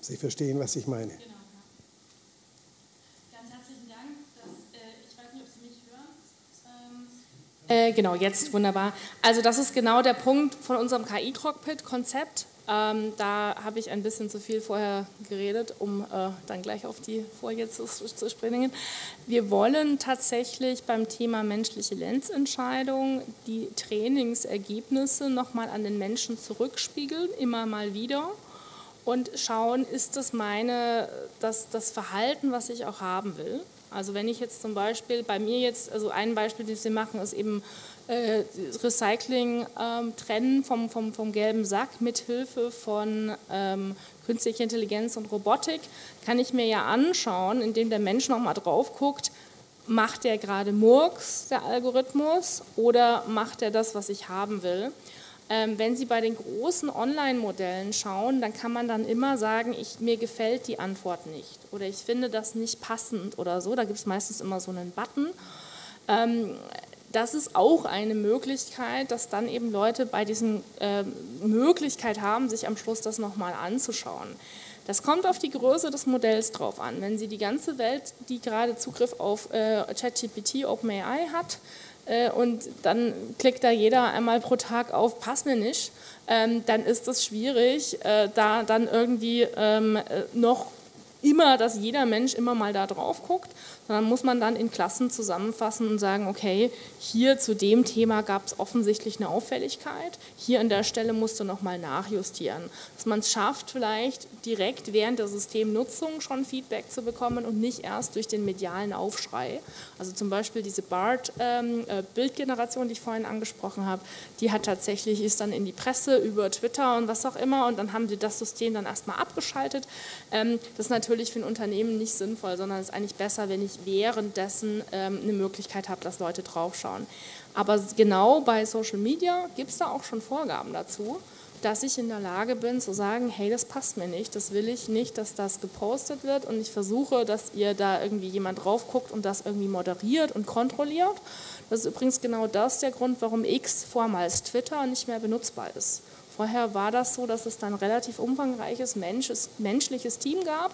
Sie verstehen, was ich meine. Genau.
Ganz herzlichen Dank. Das, äh, ich weiß nicht, ob Sie mich hören. Ähm, äh, genau, jetzt wunderbar. Also das ist genau der Punkt von unserem KI-Cockpit-Konzept. Ähm, da habe ich ein bisschen zu viel vorher geredet, um äh, dann gleich auf die Folie zu, zu, springen. Wir wollen tatsächlich beim Thema menschliche Lenzentscheidung die Trainingsergebnisse nochmal an den Menschen zurückspiegeln, immer mal wieder und schauen, ist das meine, das, das Verhalten, was ich auch haben will. Also wenn ich jetzt zum Beispiel bei mir jetzt, also ein Beispiel, das wir machen, ist eben äh, Recycling ähm, trennen vom, vom, vom gelben Sack mit Hilfe von ähm, künstlicher Intelligenz und Robotik, kann ich mir ja anschauen, indem der Mensch nochmal drauf guckt, macht der gerade Murks, der Algorithmus, oder macht er das, was ich haben will? Ähm, wenn Sie bei den großen Online-Modellen schauen, dann kann man dann immer sagen, ich, mir gefällt die Antwort nicht oder ich finde das nicht passend oder so. Da gibt es meistens immer so einen Button. Ähm, das ist auch eine Möglichkeit, dass dann eben Leute bei diesen äh, Möglichkeit haben, sich am Schluss das nochmal anzuschauen. Das kommt auf die Größe des Modells drauf an. Wenn Sie die ganze Welt, die gerade Zugriff auf äh, ChatGPT, OpenAI hat, und dann klickt da jeder einmal pro Tag auf, passt mir nicht, ähm, dann ist es schwierig, äh, da dann irgendwie ähm, äh, noch immer, dass jeder Mensch immer mal da drauf guckt, sondern muss man dann in Klassen zusammenfassen und sagen, okay, hier zu dem Thema gab es offensichtlich eine Auffälligkeit, hier an der Stelle musst du nochmal nachjustieren. Dass man es schafft, vielleicht direkt während der Systemnutzung schon Feedback zu bekommen und nicht erst durch den medialen Aufschrei. Also zum Beispiel diese BART-Bildgeneration, ähm, äh, die ich vorhin angesprochen habe, die hat tatsächlich, ist dann in die Presse über Twitter und was auch immer und dann haben sie das System dann erstmal abgeschaltet. Ähm, das ist natürlich für ein Unternehmen nicht sinnvoll, sondern es ist eigentlich besser, wenn ich währenddessen ähm, eine Möglichkeit habe, dass Leute draufschauen. Aber genau bei Social Media gibt es da auch schon Vorgaben dazu, dass ich in der Lage bin zu sagen, hey, das passt mir nicht, das will ich nicht, dass das gepostet wird und ich versuche, dass ihr da irgendwie jemand drauf guckt und das irgendwie moderiert und kontrolliert. Das ist übrigens genau das der Grund, warum X vormals Twitter nicht mehr benutzbar ist. Vorher war das so, dass es dann relativ umfangreiches menschliches Team gab,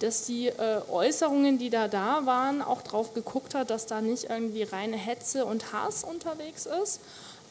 dass die äh, Äußerungen, die da da waren, auch darauf geguckt hat, dass da nicht irgendwie reine Hetze und Hass unterwegs ist.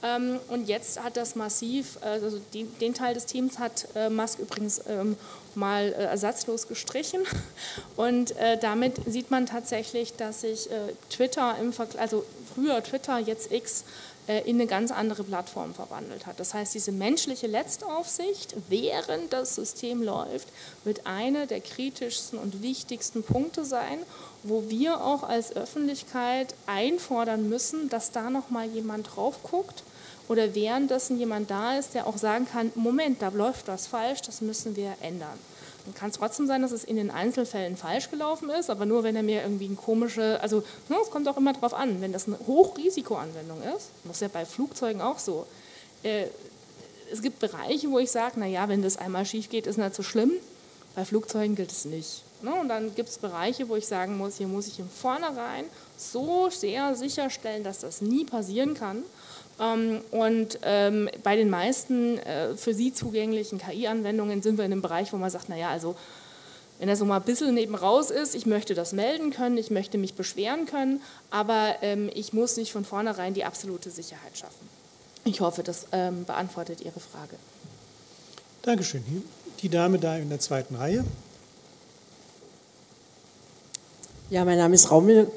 Ähm, und jetzt hat das massiv, also die, den Teil des Teams hat äh, Musk übrigens ähm, mal äh, ersatzlos gestrichen. Und äh, damit sieht man tatsächlich, dass sich äh, Twitter im Vergleich, also früher Twitter, jetzt X, äh, in eine ganz andere Plattform verwandelt hat. Das heißt, diese menschliche Letztaufsicht, während das System läuft, wird eine der kritischsten und wichtigsten Punkte sein, wo wir auch als Öffentlichkeit einfordern müssen, dass da noch mal jemand drauf guckt oder währenddessen jemand da ist, der auch sagen kann, Moment, da läuft was falsch, das müssen wir ändern. Dann kann es trotzdem sein, dass es in den Einzelfällen falsch gelaufen ist, aber nur wenn er mir irgendwie ein komische, also ne, es kommt auch immer darauf an, wenn das eine Hochrisikoanwendung ist, das ist ja bei Flugzeugen auch so. Äh, es gibt Bereiche, wo ich sage, naja, wenn das einmal schief geht, ist nicht so schlimm. Bei Flugzeugen gilt es nicht. Ne? Und dann gibt es Bereiche, wo ich sagen muss, hier muss ich im Vornherein so sehr sicherstellen, dass das nie passieren kann. Ähm, und ähm, bei den meisten äh, für Sie zugänglichen KI-Anwendungen sind wir in einem Bereich, wo man sagt, naja, also wenn er so mal ein bisschen neben raus ist, ich möchte das melden können, ich möchte mich beschweren können, aber ähm, ich muss nicht von vornherein die absolute Sicherheit schaffen. Ich hoffe, das beantwortet Ihre Frage.
Dankeschön. Die Dame da in der zweiten Reihe.
Ja, mein Name ist Raumel.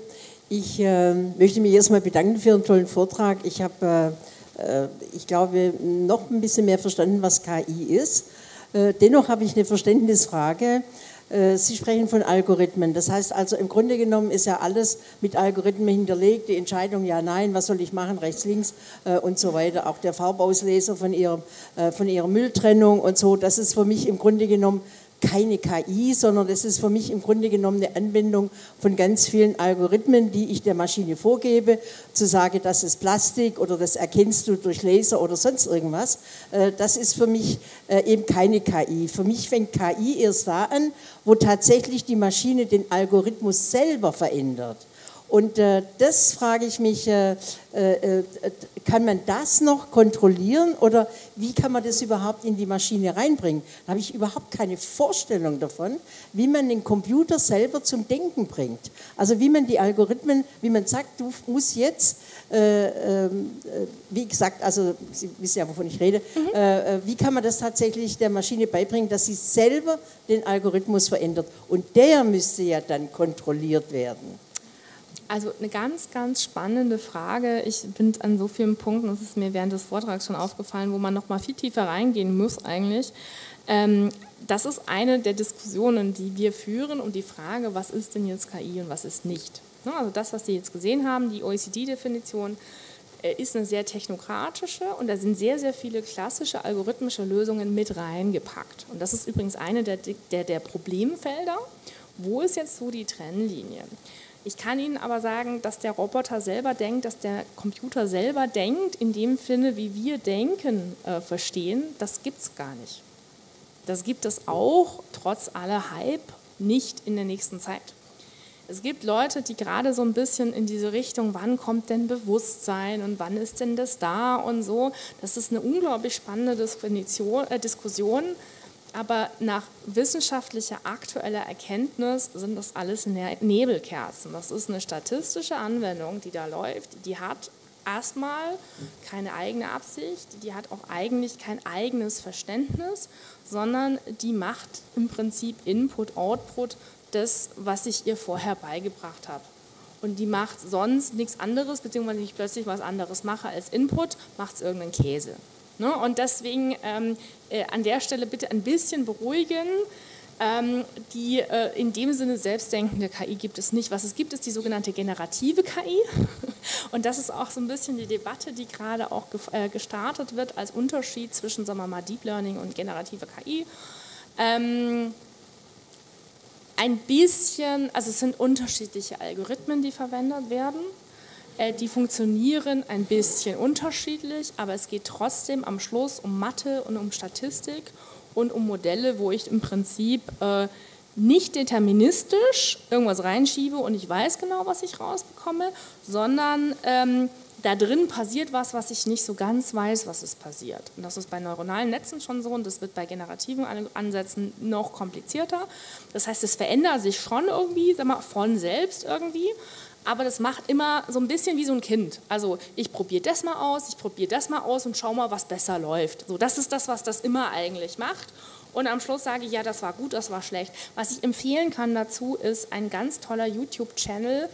Ich äh, möchte mich erstmal bedanken für einen tollen Vortrag. Ich habe, äh, äh, ich glaube, noch ein bisschen mehr verstanden, was KI ist. Äh, dennoch habe ich eine Verständnisfrage. Äh, Sie sprechen von Algorithmen. Das heißt also, im Grunde genommen ist ja alles mit Algorithmen hinterlegt. Die Entscheidung, ja, nein, was soll ich machen, rechts, links äh, und so weiter. Auch der Farbausleser von ihrer, von ihrer Mülltrennung und so. Das ist für mich im Grunde genommen keine KI, sondern das ist für mich im Grunde genommen eine Anwendung von ganz vielen Algorithmen, die ich der Maschine vorgebe, zu sagen, das ist Plastik oder das erkennst du durch Laser oder sonst irgendwas. Äh, das ist für mich äh, eben keine KI. Für mich fängt KI erst da an, wo tatsächlich die Maschine den Algorithmus selber verändert. Und äh, das frage ich mich, äh, äh, äh, kann man das noch kontrollieren oder wie kann man das überhaupt in die Maschine reinbringen? Da habe ich überhaupt keine Vorstellung davon, wie man den Computer selber zum Denken bringt. Also wie man die Algorithmen, wie man sagt, du musst jetzt, äh, ähm, äh, wie gesagt, also Sie wissen ja, wovon ich rede, mhm. wie kann man das tatsächlich der Maschine beibringen, dass sie selber den Algorithmus verändert? Und der müsste ja dann kontrolliert werden.
Also eine ganz, ganz spannende Frage. Ich bin an so vielen Punkten, das ist mir während des Vortrags schon aufgefallen, wo man noch mal viel tiefer reingehen muss eigentlich. Ähm, das ist eine der Diskussionen, die wir führen und die Frage, was ist denn jetzt KI und was ist nicht. Ne, also das, was Sie jetzt gesehen haben, die OECD-Definition, äh, ist eine sehr technokratische und da sind sehr, sehr viele klassische algorithmische Lösungen mit reingepackt. Und das ist übrigens eine der, der, der Problemfelder. Wo ist jetzt so die Trennlinie? Ich kann Ihnen aber sagen, dass der Roboter selber denkt, dass der Computer selber denkt, in dem Sinne, wie wir denken, äh, verstehen, das gibt es gar nicht. Das gibt es auch, trotz aller Hype, nicht in der nächsten Zeit. Es gibt Leute, die gerade so ein bisschen in diese Richtung, wann kommt denn Bewusstsein und wann ist denn das da und so. Das ist eine unglaublich spannende äh, Diskussion aber nach wissenschaftlicher aktueller Erkenntnis sind das alles ne-, Nebelkerzen. Das ist eine statistische Anwendung, die da läuft. Die hat erstmal keine eigene Absicht, die hat auch eigentlich kein eigenes Verständnis, sondern die macht im Prinzip Input, Output, das, was ich ihr vorher beigebracht habe. Und die macht sonst nichts anderes, beziehungsweise wenn ich plötzlich was anderes mache als Input, macht es irgendeinen Käse. Ne? Und deswegen ähm, äh, an der Stelle bitte ein bisschen beruhigen. Ähm, die äh, in dem Sinne selbstdenkende KI gibt es nicht. Was es gibt, ist die sogenannte generative KI. Und das ist auch so ein bisschen die Debatte, die gerade auch äh, gestartet wird als Unterschied zwischen, sagen wir mal, Deep Learning und generative KI. Ähm, ein bisschen, also es sind unterschiedliche Algorithmen, die verwendet werden. Äh, die funktionieren ein bisschen unterschiedlich, aber es geht trotzdem am Schluss um Mathe und um Statistik und um Modelle, wo ich im Prinzip äh, nicht deterministisch irgendwas reinschiebe und ich weiß genau, was ich rausbekomme, sondern ähm, da drin passiert was, was ich nicht so ganz weiß, was ist passiert. Und das ist bei neuronalen Netzen schon so und das wird bei generativen Ansätzen noch komplizierter. Das heißt, es verändert sich schon irgendwie, sag mal, von selbst irgendwie, aber das macht immer so ein bisschen wie so ein Kind. Also ich probiere das mal aus, ich probiere das mal aus und schau mal, was besser läuft. So, das ist das, was das immer eigentlich macht. Und am Schluss sage ich, ja, das war gut, das war schlecht. Was ich empfehlen kann dazu, ist ein ganz toller YouTube-Channel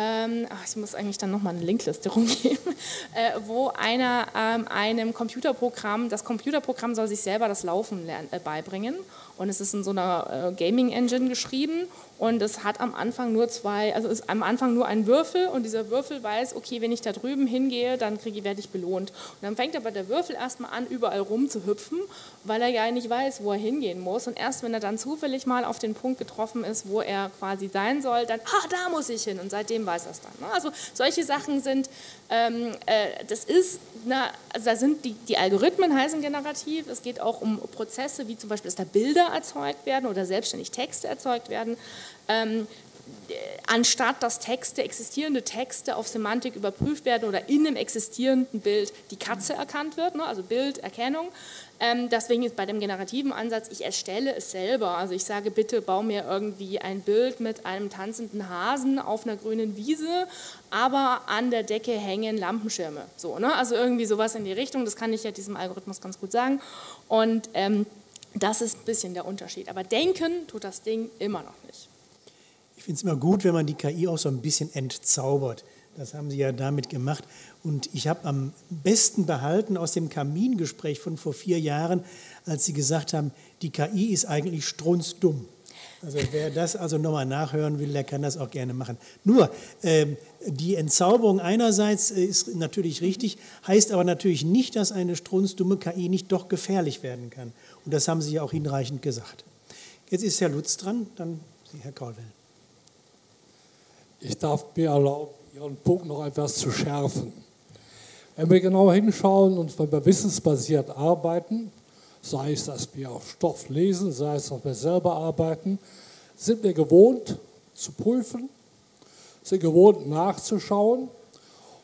ähm, ich muss eigentlich dann nochmal eine Linkliste rumgeben, äh, wo einer ähm, einem Computerprogramm, das Computerprogramm soll sich selber das Laufen lernen, äh, beibringen und es ist in so einer äh, Gaming Engine geschrieben und es hat am Anfang nur zwei, also ist am Anfang nur ein Würfel und dieser Würfel weiß, okay, wenn ich da drüben hingehe, dann kriege, werde ich belohnt. Und dann fängt aber der Würfel erstmal an, überall rumzuhüpfen, weil er ja nicht weiß, wo er hingehen muss. Und erst wenn er dann zufällig mal auf den Punkt getroffen ist, wo er quasi sein soll, dann, ah, da muss ich hin. Und seitdem weiß er es dann. Ne? Also solche Sachen sind, ähm, äh, das ist, na, also da sind die, die Algorithmen heißen generativ. Es geht auch um Prozesse, wie zum Beispiel, dass da Bilder erzeugt werden oder selbstständig Texte erzeugt werden ähm, anstatt dass Texte, existierende Texte auf Semantik überprüft werden oder in einem existierenden Bild die Katze erkannt wird, ne, also Bilderkennung. Ähm, deswegen ist bei dem generativen Ansatz, ich erstelle es selber. Also ich sage, bitte bau mir irgendwie ein Bild mit einem tanzenden Hasen auf einer grünen Wiese, aber an der Decke hängen Lampenschirme. So, ne? Also irgendwie sowas in die Richtung, das kann ich ja diesem Algorithmus ganz gut sagen. Und ähm, das ist ein bisschen der Unterschied. Aber denken tut das Ding immer noch nicht.
Finde es immer gut, wenn man die KI auch so ein bisschen entzaubert. Das haben Sie ja damit gemacht. Und ich habe am besten behalten aus dem Kamingespräch von vor vier Jahren, als Sie gesagt haben, die KI ist eigentlich strunzdumm. Also wer das also nochmal nachhören will, der kann das auch gerne machen. Nur, äh, die Entzauberung einerseits äh, ist natürlich richtig, heißt aber natürlich nicht, dass eine strunzdumme KI nicht doch gefährlich werden kann. Und das haben Sie ja auch hinreichend gesagt. Jetzt ist Herr Lutz dran, dann Sie, Herr Kaulwell.
Ich darf mir erlauben, Ihren Punkt noch etwas zu schärfen. Wenn wir genau hinschauen und wenn wir wissensbasiert arbeiten, sei es, dass wir auf Stoff lesen, sei es, dass wir selber arbeiten, sind wir gewohnt zu prüfen, sind gewohnt nachzuschauen.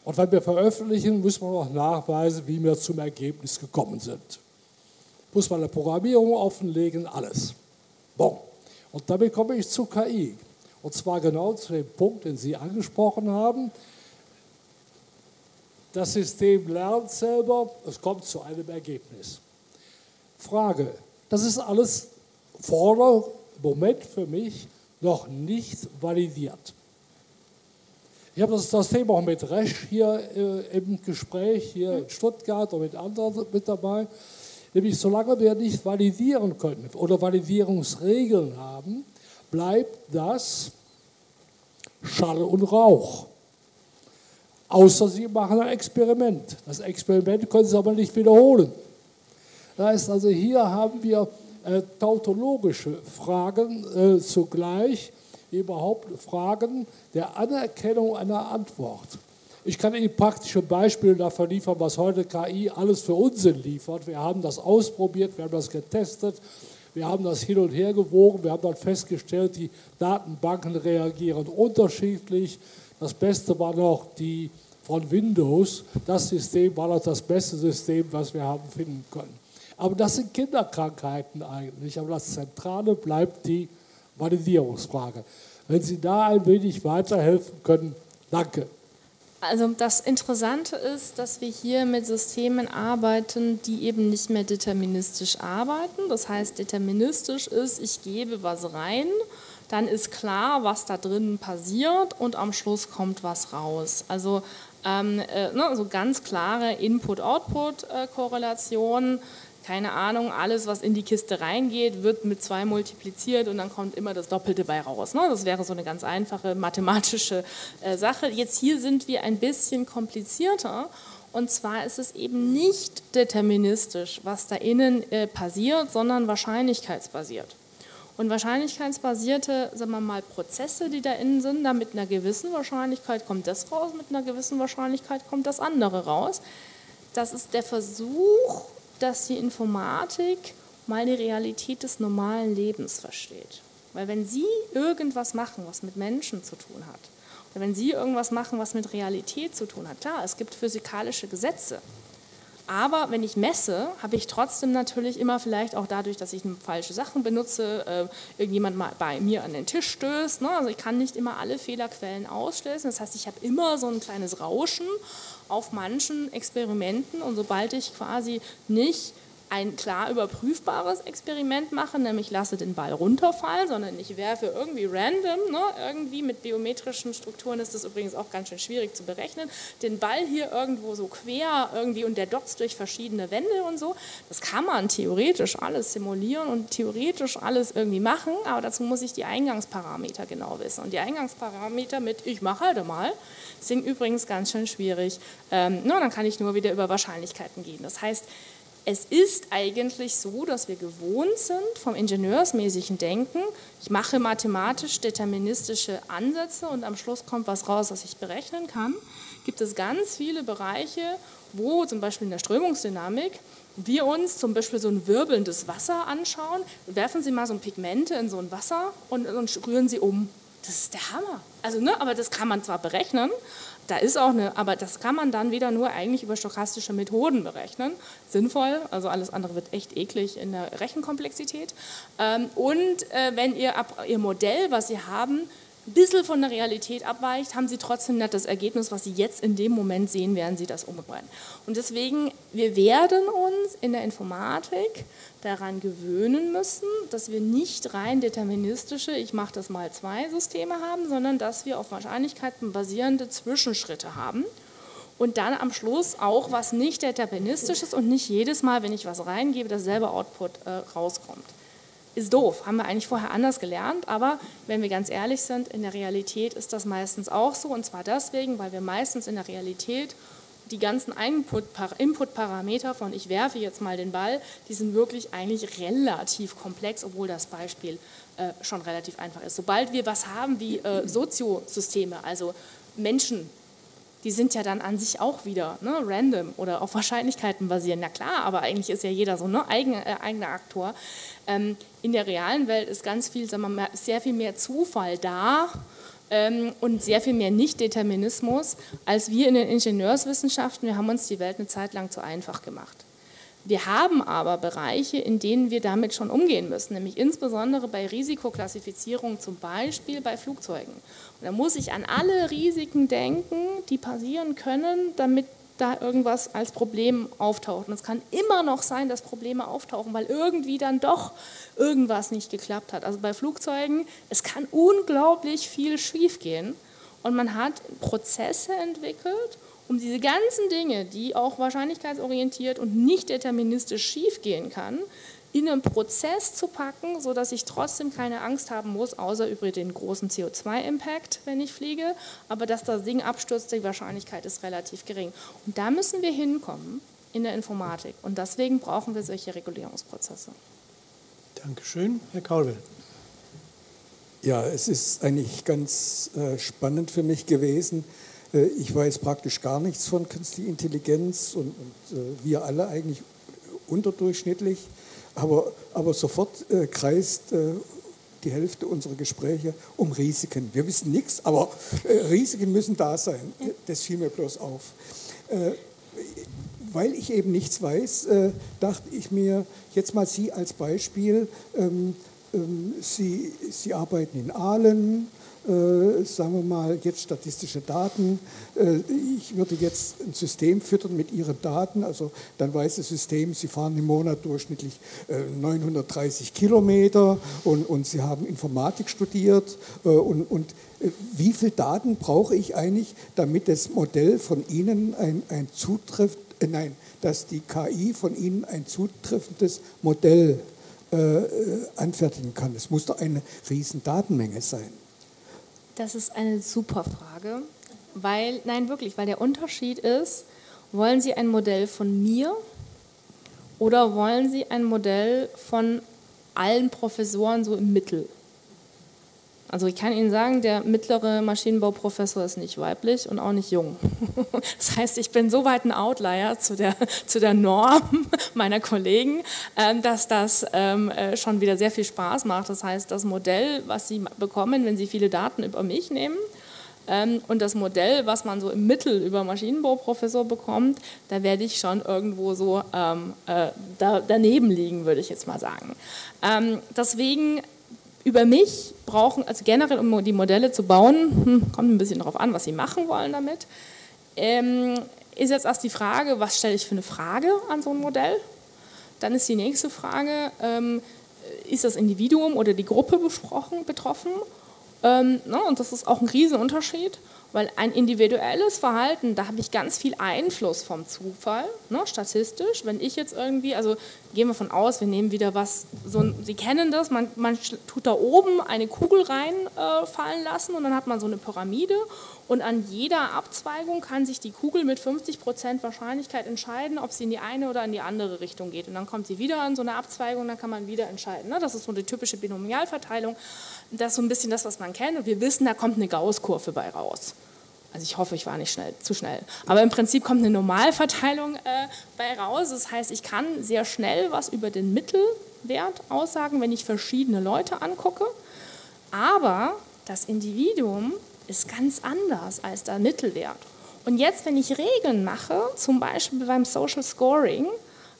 Und wenn wir veröffentlichen, müssen wir noch nachweisen, wie wir zum Ergebnis gekommen sind. Muss man eine Programmierung offenlegen, alles. Bon. Und damit komme ich zu KI. Und zwar genau zu dem Punkt, den Sie angesprochen haben. Das System lernt selber, es kommt zu einem Ergebnis. Frage, das ist alles vorne im Moment für mich noch nicht validiert. Ich habe das, das Thema auch mit Resch hier äh, im Gespräch, hier in Stuttgart und mit anderen mit dabei. Nämlich, solange wir nicht validieren können oder Validierungsregeln haben, bleibt das Schall und Rauch. Außer Sie machen ein Experiment. Das Experiment können Sie aber nicht wiederholen. Das heißt also, hier haben wir äh, tautologische Fragen äh, zugleich, überhaupt Fragen der Anerkennung einer Antwort. Ich kann Ihnen praktische Beispiele dafür liefern, was heute KI alles für Unsinn liefert. Wir haben das ausprobiert, wir haben das getestet, wir haben das hin und her gewogen, wir haben dann festgestellt, die Datenbanken reagieren unterschiedlich. Das Beste war noch die von Windows. Das System war noch das beste System, was wir haben finden können. Aber das sind Kinderkrankheiten eigentlich. Aber das Zentrale bleibt die Validierungsfrage. Wenn Sie da ein wenig weiterhelfen können, danke.
Also das Interessante ist, dass wir hier mit Systemen arbeiten, die eben nicht mehr deterministisch arbeiten. Das heißt, deterministisch ist, ich gebe was rein, dann ist klar, was da drinnen passiert und am Schluss kommt was raus. Also ähm, äh, ne, also ganz klare Input-Output-Korrelation. Äh, keine Ahnung, alles, was in die Kiste reingeht, wird mit zwei multipliziert und dann kommt immer das Doppelte bei raus. Ne? Das wäre so eine ganz einfache mathematische äh, Sache. Jetzt hier sind wir ein bisschen komplizierter. Und zwar ist es eben nicht deterministisch, was da innen äh, passiert, sondern wahrscheinlichkeitsbasiert. Und wahrscheinlichkeitsbasierte, sagen wir mal, Prozesse, die da innen sind, da mit einer gewissen Wahrscheinlichkeit kommt das raus, mit einer gewissen Wahrscheinlichkeit kommt das andere raus. Das ist der Versuch, dass die Informatik mal die Realität des normalen Lebens versteht. Weil wenn Sie irgendwas machen, was mit Menschen zu tun hat, oder wenn Sie irgendwas machen, was mit Realität zu tun hat, klar, es gibt physikalische Gesetze. Aber wenn ich messe, habe ich trotzdem natürlich immer vielleicht auch dadurch, dass ich falsche Sachen benutze, äh, irgendjemand mal bei mir an den Tisch stößt. Ne? Also ich kann nicht immer alle Fehlerquellen ausschließen. Das heißt, ich habe immer so ein kleines Rauschen auf manchen Experimenten und sobald ich quasi nicht ein klar überprüfbares Experiment mache, nämlich lasse den Ball runterfallen, sondern ich werfe irgendwie random, ne, irgendwie mit biometrischen Strukturen ist das übrigens auch ganz schön schwierig zu berechnen, den Ball hier irgendwo so quer irgendwie und der dotzt durch verschiedene Wände und so. Das kann man theoretisch alles simulieren und theoretisch alles irgendwie machen, aber dazu muss ich die Eingangsparameter genau wissen. Und die Eingangsparameter mit ich mache halt mal sind übrigens ganz schön schwierig. Ähm, no, dann kann ich nur wieder über Wahrscheinlichkeiten gehen. Das heißt, es ist eigentlich so, dass wir gewohnt sind vom ingenieursmäßigen Denken, ich mache mathematisch deterministische Ansätze und am Schluss kommt was raus, was ich berechnen kann. Gibt es ganz viele Bereiche, wo zum Beispiel in der Strömungsdynamik wir uns zum Beispiel so ein wirbelndes Wasser anschauen, werfen Sie mal so ein Pigmente in so ein Wasser und, und rühren Sie um. Das ist der Hammer. Also, ne, aber das kann man zwar berechnen, da ist auch eine, aber das kann man dann wieder nur eigentlich über stochastische Methoden berechnen. Sinnvoll, also alles andere wird echt eklig in der Rechenkomplexität. Ähm, und äh, wenn ihr ab, Ihr Modell, was Sie haben, ein bisschen von der Realität abweicht, haben Sie trotzdem nicht das Ergebnis, was Sie jetzt in dem Moment sehen, werden Sie das umrühren. Und deswegen, wir werden uns in der Informatik daran gewöhnen müssen, dass wir nicht rein deterministische, ich mache das mal zwei Systeme haben, sondern dass wir auf Wahrscheinlichkeiten basierende Zwischenschritte haben und dann am Schluss auch was nicht deterministisches und nicht jedes Mal, wenn ich was reingebe, dasselbe Output äh, rauskommt ist doof, haben wir eigentlich vorher anders gelernt, aber wenn wir ganz ehrlich sind, in der Realität ist das meistens auch so und zwar deswegen, weil wir meistens in der Realität die ganzen Input-Parameter von ich werfe jetzt mal den Ball, die sind wirklich eigentlich relativ komplex, obwohl das Beispiel äh, schon relativ einfach ist. Sobald wir was haben wie äh, Soziosysteme, also Menschen, die sind ja dann an sich auch wieder ne, random oder auf Wahrscheinlichkeiten basieren. Na klar, aber eigentlich ist ja jeder so ne, eigen, äh, eigener Aktor. Ähm, in der realen Welt ist ganz viel, sagen wir mal, sehr viel mehr Zufall da ähm, und sehr viel mehr Nicht-Determinismus als wir in den Ingenieurswissenschaften. Wir haben uns die Welt eine Zeit lang zu einfach gemacht. Wir haben aber Bereiche, in denen wir damit schon umgehen müssen, nämlich insbesondere bei Risikoklassifizierung, zum Beispiel bei Flugzeugen. Und da muss ich an alle Risiken denken, die passieren können, damit da irgendwas als Problem auftaucht. Und es kann immer noch sein, dass Probleme auftauchen, weil irgendwie dann doch irgendwas nicht geklappt hat. Also bei Flugzeugen, es kann unglaublich viel schiefgehen. Und man hat Prozesse entwickelt, um diese ganzen Dinge, die auch wahrscheinlichkeitsorientiert und nicht deterministisch schiefgehen kann, in einen Prozess zu packen, sodass ich trotzdem keine Angst haben muss, außer über den großen CO2-Impact, wenn ich fliege. Aber dass das Ding abstürzt, die Wahrscheinlichkeit ist relativ gering. Und da müssen wir hinkommen in der Informatik. Und deswegen brauchen wir solche Regulierungsprozesse.
Dankeschön. Herr Kaulwell.
Ja, es ist eigentlich ganz äh, spannend für mich gewesen, äh, ich weiß praktisch gar nichts von künstlicher Intelligenz und, und äh, wir alle eigentlich unterdurchschnittlich, aber, aber sofort äh, kreist die Hälfte unserer Gespräche um Risiken. Wir wissen nichts, aber Risiken müssen da sein. Das fiel mir bloß auf. weil ich eben nichts weiß, dachte ich mir jetzt mal Sie als Beispiel. Ähm, ähm, Sie, Sie arbeiten in Aalen, äh, sagen wir mal, jetzt statistische Daten. Äh, ich würde jetzt ein System füttern mit Ihren Daten, also dann weiß das System, Sie fahren im Monat durchschnittlich äh, 930 Kilometer und, und Sie haben Informatik studiert äh, und, und äh, wie viele Daten brauche ich eigentlich, damit das Modell von Ihnen ein, ein zutrifft, nein, dass die KI von Ihnen ein zutreffendes Modell anfertigen kann. Es muss doch eine riesen Datenmenge sein.
Das ist eine super Frage, weil, nein, wirklich, weil der Unterschied ist, wollen Sie ein Modell von mir oder wollen Sie ein Modell von allen Professoren so im Mittel? Also ich kann Ihnen sagen, der mittlere Maschinenbauprofessor ist nicht weiblich und auch nicht jung. Das heißt, ich bin so weit ein Outlier zu der, zu der Norm meiner Kollegen, ähm, dass das ähm, äh, schon wieder sehr viel Spaß macht. Das heißt, das Modell, was Sie bekommen, wenn Sie viele Daten über mich nehmen, ähm, und das Modell, was man so im Mittel über Maschinenbauprofessor bekommt, da werde ich schon irgendwo so äh, da, daneben liegen, würde ich jetzt mal sagen. Deswegen über mich brauchen, also generell um die Modelle zu bauen, hm, kommt ein bisschen darauf an, was sie machen wollen damit, ähm, ist jetzt erst die Frage, was stelle ich für eine Frage an so ein Modell? Dann ist die nächste Frage, ähm, ist das Individuum oder die Gruppe besprochen, betroffen? Ähm, ne, und das ist auch ein Riesenunterschied. Weil ein individuelles Verhalten, da habe ich ganz viel Einfluss vom Zufall, ne, statistisch. Wenn ich jetzt irgendwie, also gehen wir von aus, wir nehmen wieder was, so Sie kennen das, man, man tut da oben eine Kugel reinfallen äh, lassen und dann hat man so eine Pyramide und an jeder Abzweigung kann sich die Kugel mit 50 Prozent Wahrscheinlichkeit entscheiden, ob sie in die eine oder in die andere Richtung geht. Und dann kommt sie wieder an so eine Abzweigung, dann kann man wieder entscheiden. Ne? Das ist so die typische Binomialverteilung. Das ist so ein bisschen das, was man kennt. Und wir wissen, da kommt eine Gauss-Kurve bei raus. Also ich hoffe, ich war nicht schnell, zu schnell. Aber im Prinzip kommt eine Normalverteilung äh, bei raus. Das heißt, ich kann sehr schnell was über den Mittelwert aussagen, wenn ich verschiedene Leute angucke. Aber das Individuum ist ganz anders als der Mittelwert. Und jetzt, wenn ich Regeln mache, zum Beispiel beim Social Scoring,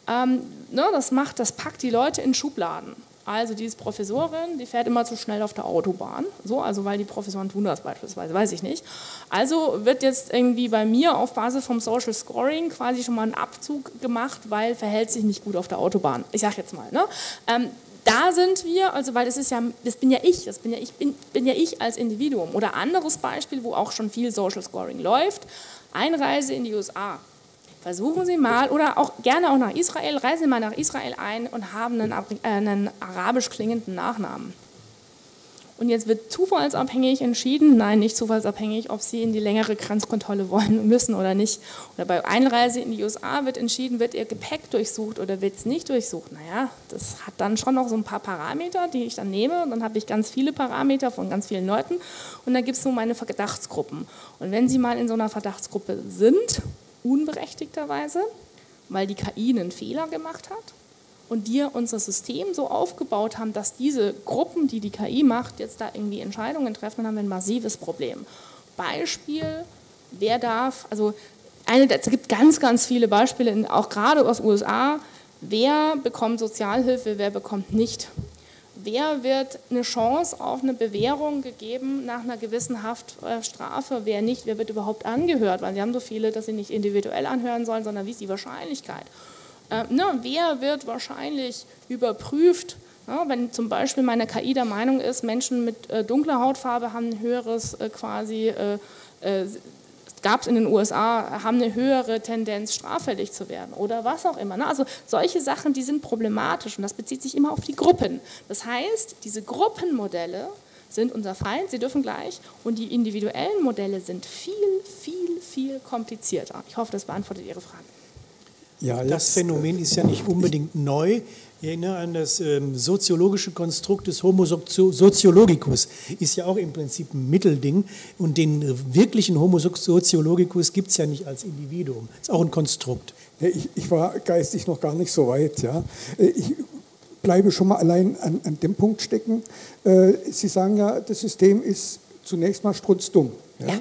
ähm, ne, das macht, das packt die Leute in Schubladen. Also die ist Professorin, die fährt immer zu schnell auf der Autobahn. So, also weil die Professoren tun das beispielsweise, weiß ich nicht. Also wird jetzt irgendwie bei mir auf Basis vom Social Scoring quasi schon mal ein Abzug gemacht, weil verhält sich nicht gut auf der Autobahn. Ich sage jetzt mal. Ne? Ähm, da sind wir, also weil das ist ja, das bin ja ich, das bin ja ich, bin, bin ja ich als Individuum. Oder anderes Beispiel, wo auch schon viel Social Scoring läuft, Einreise in die USA. Versuchen Sie mal, oder auch gerne auch nach Israel, reisen Sie mal nach Israel ein und haben einen, äh, einen arabisch klingenden Nachnamen. Und jetzt wird zufallsabhängig entschieden, nein, nicht zufallsabhängig, ob Sie in die längere Grenzkontrolle wollen müssen oder nicht. Oder bei Einreise in die USA wird entschieden, wird Ihr Gepäck durchsucht oder wird es nicht durchsucht. Naja, das hat dann schon noch so ein paar Parameter, die ich dann nehme. Und dann habe ich ganz viele Parameter von ganz vielen Leuten. Und dann gibt es so meine Verdachtsgruppen. Und wenn Sie mal in so einer Verdachtsgruppe sind, unberechtigterweise, weil die KI einen Fehler gemacht hat und wir unser System so aufgebaut haben, dass diese Gruppen, die die KI macht, jetzt da irgendwie Entscheidungen treffen, dann haben wir ein massives Problem. Beispiel, wer darf, also eine, es gibt ganz, ganz viele Beispiele, auch gerade aus USA, wer bekommt Sozialhilfe, wer bekommt nicht wer wird eine Chance auf eine Bewährung gegeben nach einer gewissen Haftstrafe, wer nicht, wer wird überhaupt angehört, weil sie haben so viele, dass sie nicht individuell anhören sollen, sondern wie ist die Wahrscheinlichkeit? Äh, ne, wer wird wahrscheinlich überprüft, ja, wenn zum Beispiel meine KI der Meinung ist, Menschen mit äh, dunkler Hautfarbe haben ein höheres äh, quasi äh, äh, gab es in den USA, haben eine höhere Tendenz, straffällig zu werden oder was auch immer. Ne? Also solche Sachen, die sind problematisch und das bezieht sich immer auf die Gruppen. Das heißt, diese Gruppenmodelle sind unser Feind, sie dürfen gleich und die individuellen Modelle sind viel, viel, viel komplizierter. Ich hoffe, das beantwortet Ihre Frage.
Ja, das Phänomen ist ja nicht unbedingt neu. Ich erinnere an das ähm, soziologische Konstrukt des Homo sociologicus, ist ja auch im Prinzip ein Mittelding. Und den wirklichen Homo sociologicus gibt es ja nicht als Individuum, ist auch ein Konstrukt.
Ja, ich, ich, war geistig noch gar nicht so weit. Ja. Äh, ich bleibe schon mal allein an, an dem Punkt stecken. Äh, Sie sagen ja, das System ist zunächst mal strunzdumm. Ja? ja.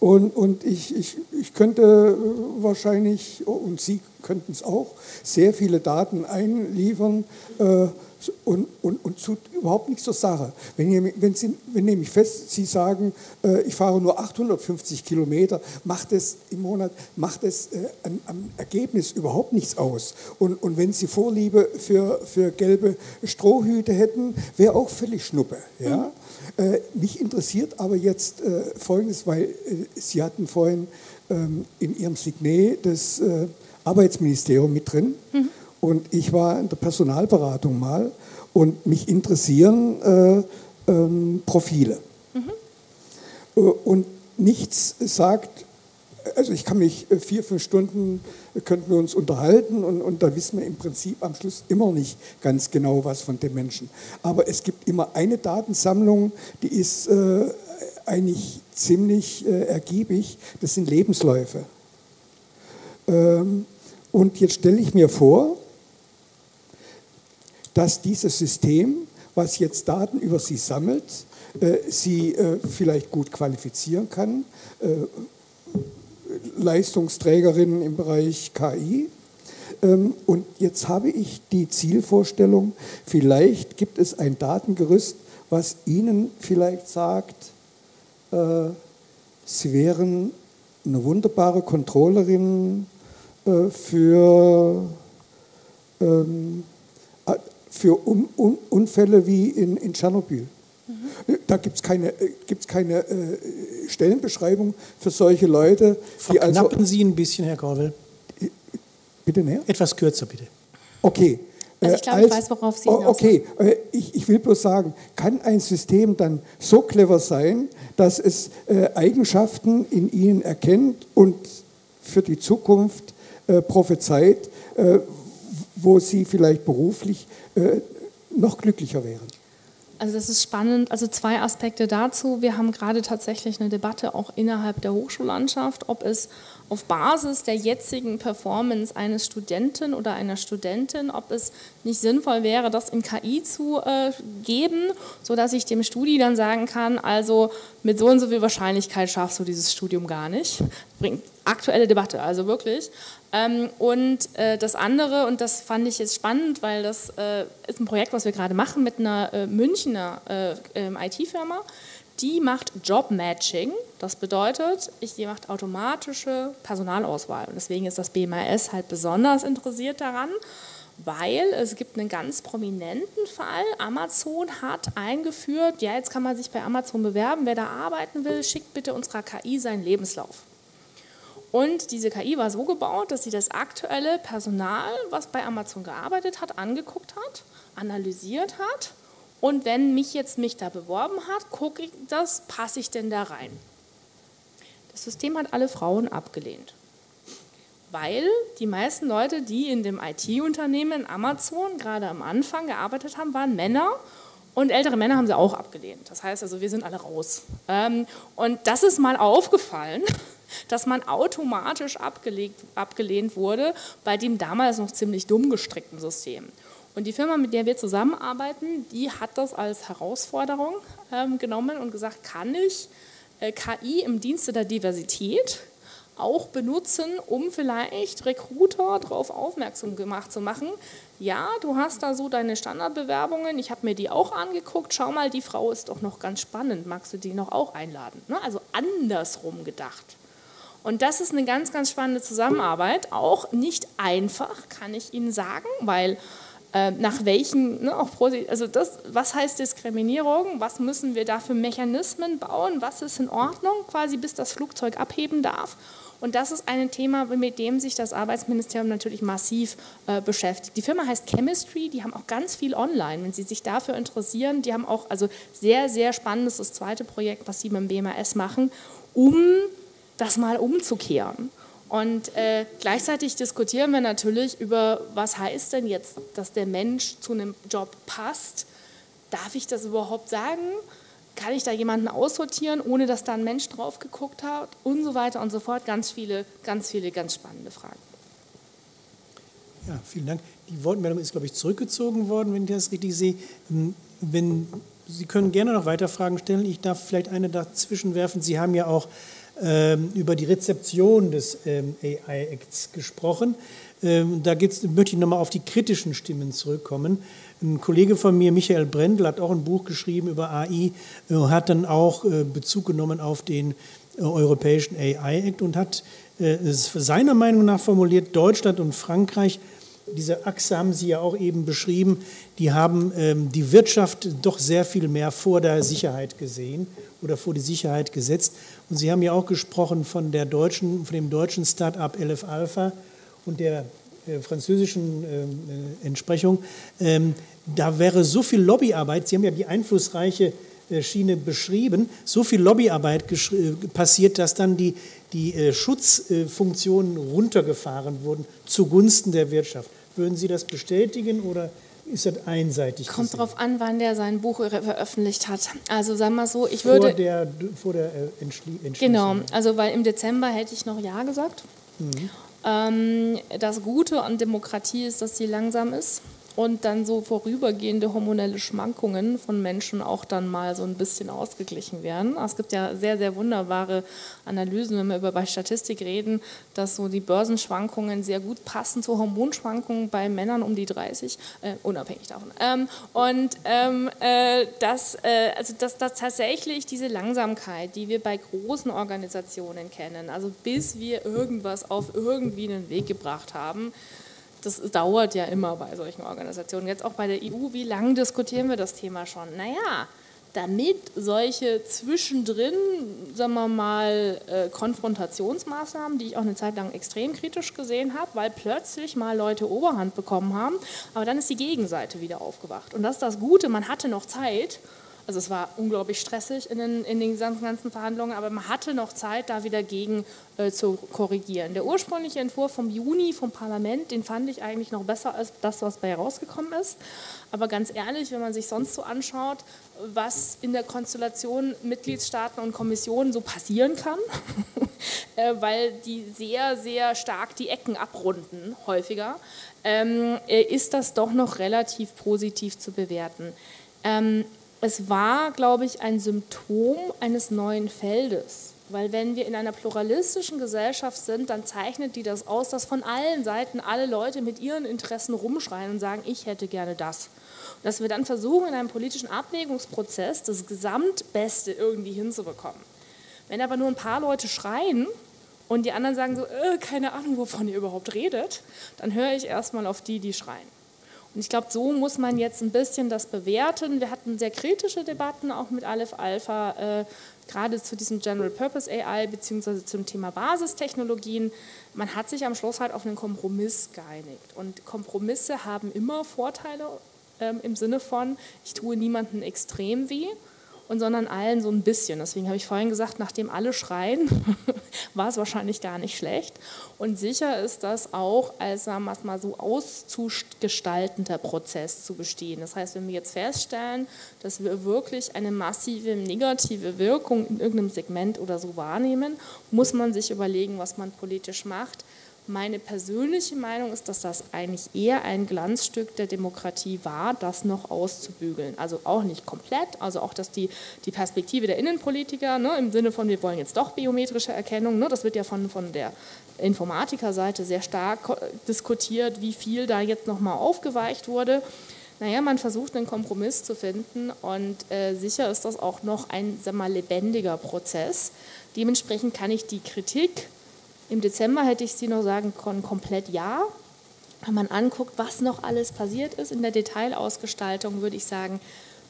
Und, und ich, ich, ich könnte wahrscheinlich, und Sie könnten es auch, sehr viele Daten einliefern äh, und, und, und tut überhaupt nichts zur Sache. Wenn, ihr, wenn, Sie, wenn nehme ich fest, Sie sagen, äh, ich fahre nur 850 Kilometer, macht es im Monat, macht es äh, am, am, Ergebnis überhaupt nichts aus. Und, und wenn Sie Vorliebe für, für gelbe Strohhüte hätten, wäre auch völlig Schnuppe. Ja? Mhm. Äh, mich interessiert aber jetzt äh, Folgendes, weil äh, Sie hatten vorhin ähm, in Ihrem Signet das Arbeitsministerium mit drin mhm. und ich war in der Personalberatung mal und mich interessieren äh, ähm, Profile. Mhm. Und nichts sagt also ich kann mich vier, fünf Stunden, könnten wir uns unterhalten und, und da wissen wir im Prinzip am Schluss immer nicht ganz genau was von dem Menschen. Aber es gibt immer eine Datensammlung, die ist äh, eigentlich ziemlich äh, ergiebig, das sind Lebensläufe. Ähm, und jetzt stelle ich mir vor, dass dieses System, was jetzt Daten über Sie sammelt, äh, Sie äh, vielleicht gut qualifizieren kann, Leistungsträgerinnen im Bereich KI. Ähm, und jetzt habe ich die Zielvorstellung, vielleicht gibt es ein Datengerüst, was Ihnen vielleicht sagt, äh, Sie wären eine wunderbare Controllerin äh, für ähm, für Un Un Unfälle wie in, in Tschernobyl. Mhm. Da gibt es keine, äh, gibt's keine äh, Stellenbeschreibung für solche Leute.
Die also Verknappen also, Sie ein bisschen, Herr Korwel.
Bitte näher?
Etwas kürzer, bitte.
Okay.
Also ich glaube, ich weiß, worauf Sie hinaus
Okay, äh, ich, ich will bloß sagen, kann ein System dann so clever sein, dass es äh, Eigenschaften in ihnen erkennt und für die Zukunft äh, prophezeit, äh, wo sie vielleicht beruflich äh, noch glücklicher wären?
Also das ist spannend. Also zwei Aspekte dazu. Wir haben gerade tatsächlich eine Debatte auch innerhalb der Hochschullandschaft, ob es auf Basis der jetzigen Performance eines Studenten oder einer Studentin, ob es nicht sinnvoll wäre, das in KI zu äh, geben, sodass ich dem Studi dann sagen kann, also mit so und so viel Wahrscheinlichkeit schaffst du dieses Studium gar nicht. Bringt aktuelle Debatte, also wirklich. Ähm, und äh, das andere, und das fand ich jetzt spannend, weil das äh, ist ein Projekt, was wir gerade machen mit einer äh, Münchner äh, ähm, IT-Firma, die macht Job-Matching. Das bedeutet, ich, die macht automatische Personalauswahl. Und deswegen ist das BMAS halt besonders interessiert daran, weil es gibt einen ganz prominenten Fall. Amazon hat eingeführt, ja, jetzt kann man sich bei Amazon bewerben. Wer da arbeiten will, schickt bitte unserer KI seinen Lebenslauf. Und diese KI war so gebaut, dass sie das aktuelle Personal, was bei Amazon gearbeitet hat, angeguckt hat, analysiert hat. Und wenn mich jetzt mich da beworben hat, gucke ich das, passe ich denn da rein? Das System hat alle Frauen abgelehnt. Weil die meisten Leute, die in dem IT-Unternehmen Amazon gerade am Anfang gearbeitet haben, waren Männer und ältere Männer haben sie auch abgelehnt. Das heißt also, wir sind alle raus. Ähm, und das ist mal aufgefallen dass man automatisch abgelehnt wurde bei dem damals noch ziemlich dumm gestrickten System. Und die Firma, mit der wir zusammenarbeiten, die hat das als Herausforderung ähm, genommen und gesagt, kann ich äh, KI im Dienste der Diversität auch benutzen, um vielleicht Recruiter darauf aufmerksam gemacht zu machen, ja, du hast da so deine Standardbewerbungen, ich habe mir die auch angeguckt, schau mal, die Frau ist doch noch ganz spannend, magst du die noch auch einladen? Ne? Also andersrum gedacht. Und das ist eine ganz, ganz spannende Zusammenarbeit. Auch nicht einfach, kann ich Ihnen sagen, weil äh, nach welchen, ne, auch also das, was heißt Diskriminierung, was müssen wir da für Mechanismen bauen, was ist in Ordnung, quasi bis das Flugzeug abheben darf. Und das ist ein Thema, mit dem sich das Arbeitsministerium natürlich massiv äh, beschäftigt. Die Firma heißt Chemistry, die haben auch ganz viel online, wenn Sie sich dafür interessieren. Die haben auch also sehr, sehr spannendes, das zweite Projekt, was Sie beim BMAS machen, um das mal umzukehren. Und äh, gleichzeitig diskutieren wir natürlich über, was heißt denn jetzt, dass der Mensch zu einem Job passt. Darf ich das überhaupt sagen? Kann ich da jemanden aussortieren, ohne dass da ein Mensch drauf geguckt hat? Und so weiter und so fort. Ganz viele, ganz viele, ganz spannende Fragen.
Ja, vielen Dank. Die Wortmeldung ist, glaube ich, zurückgezogen worden, wenn ich das richtig sehe. Ähm, wenn, Sie können gerne noch weiter Fragen stellen. Ich darf vielleicht eine dazwischen werfen. Sie haben ja auch über die Rezeption des ähm, AI-Acts gesprochen. Ähm, da möchte ich nochmal auf die kritischen Stimmen zurückkommen. Ein Kollege von mir, Michael Brendel, hat auch ein Buch geschrieben über AI, äh, hat dann auch äh, Bezug genommen auf den äh, Europäischen AI-Act und hat es seiner Meinung nach formuliert, Deutschland und Frankreich diese Achse haben Sie ja auch eben beschrieben, die haben ähm, die Wirtschaft doch sehr viel mehr vor der Sicherheit gesehen oder vor die Sicherheit gesetzt. Und Sie haben ja auch gesprochen von, der deutschen, von dem deutschen Start-up LF Alpha und der äh, französischen äh, Entsprechung. Ähm, da wäre so viel Lobbyarbeit, Sie haben ja die einflussreiche äh, Schiene beschrieben, so viel Lobbyarbeit äh, passiert, dass dann die, die äh, Schutzfunktionen runtergefahren wurden zugunsten der Wirtschaft. Würden Sie das bestätigen oder ist das einseitig?
Kommt darauf an, wann der sein Buch veröffentlicht hat. Also sagen wir so, ich würde...
Vor der, vor der Entschließung.
Genau, also weil im Dezember hätte ich noch Ja gesagt. Mhm. Ähm, das Gute an Demokratie ist, dass sie langsam ist und dann so vorübergehende hormonelle Schwankungen von Menschen auch dann mal so ein bisschen ausgeglichen werden. Es gibt ja sehr, sehr wunderbare Analysen, wenn wir über bei Statistik reden, dass so die Börsenschwankungen sehr gut passen zu Hormonschwankungen bei Männern um die 30, äh, unabhängig davon. Ähm, und ähm, äh, dass, äh, also dass, dass tatsächlich diese Langsamkeit, die wir bei großen Organisationen kennen, also bis wir irgendwas auf irgendwie einen Weg gebracht haben, das dauert ja immer bei solchen Organisationen. Jetzt auch bei der EU, wie lange diskutieren wir das Thema schon? Naja, damit solche zwischendrin, sagen wir mal, äh, Konfrontationsmaßnahmen, die ich auch eine Zeit lang extrem kritisch gesehen habe, weil plötzlich mal Leute Oberhand bekommen haben, aber dann ist die Gegenseite wieder aufgewacht. Und das ist das Gute, man hatte noch Zeit, also es war unglaublich stressig in den, in den ganzen Verhandlungen, aber man hatte noch Zeit, da wieder gegen äh, zu korrigieren. Der ursprüngliche Entwurf vom Juni vom Parlament, den fand ich eigentlich noch besser als das, was bei rausgekommen ist. Aber ganz ehrlich, wenn man sich sonst so anschaut, was in der Konstellation Mitgliedstaaten und Kommissionen so passieren kann, äh, weil die sehr, sehr stark die Ecken abrunden, häufiger, ähm, äh, ist das doch noch relativ positiv zu bewerten. Es war, glaube ich, ein Symptom eines neuen Feldes. Weil wenn wir in einer pluralistischen Gesellschaft sind, dann zeichnet die das aus, dass von allen Seiten alle Leute mit ihren Interessen rumschreien und sagen, ich hätte gerne das. Und dass wir dann versuchen, in einem politischen Abwägungsprozess das Gesamtbeste irgendwie hinzubekommen. Wenn aber nur ein paar Leute schreien und die anderen sagen so, äh, keine Ahnung, wovon ihr überhaupt redet, dann höre ich erstmal auf die, die schreien. Und ich glaube, so muss man jetzt ein bisschen das bewerten. Wir hatten sehr kritische Debatten auch mit Aleph Alpha, äh, gerade zu diesem General Purpose AI beziehungsweise zum Thema Basistechnologien. Man hat sich am Schluss halt auf einen Kompromiss geeinigt. Und Kompromisse haben immer Vorteile ähm, im Sinne von, ich tue niemandem extrem weh und sondern allen so ein bisschen. Deswegen habe ich vorhin gesagt, nachdem alle schreien, war es wahrscheinlich gar nicht schlecht. Und sicher ist das auch als, sagen wir mal so, auszugestaltender Prozess zu bestehen. Das heißt, wenn wir jetzt feststellen, dass wir wirklich eine massive negative Wirkung in irgendeinem Segment oder so wahrnehmen, muss man sich überlegen, was man politisch macht. Meine persönliche Meinung ist, dass das eigentlich eher ein Glanzstück der Demokratie war, das noch auszubügeln. Also auch nicht komplett, also auch, dass die, die Perspektive der Innenpolitiker ne, im Sinne von, wir wollen jetzt doch biometrische Erkennung, ne, das wird ja von, von der Informatikerseite sehr stark diskutiert, wie viel da jetzt nochmal aufgeweicht wurde. Naja, man versucht einen Kompromiss zu finden und äh, sicher ist das auch noch ein mal, lebendiger Prozess. Dementsprechend kann ich die Kritik im Dezember hätte ich sie noch sagen können, komplett ja. Wenn man anguckt, was noch alles passiert ist in der Detailausgestaltung, würde ich sagen,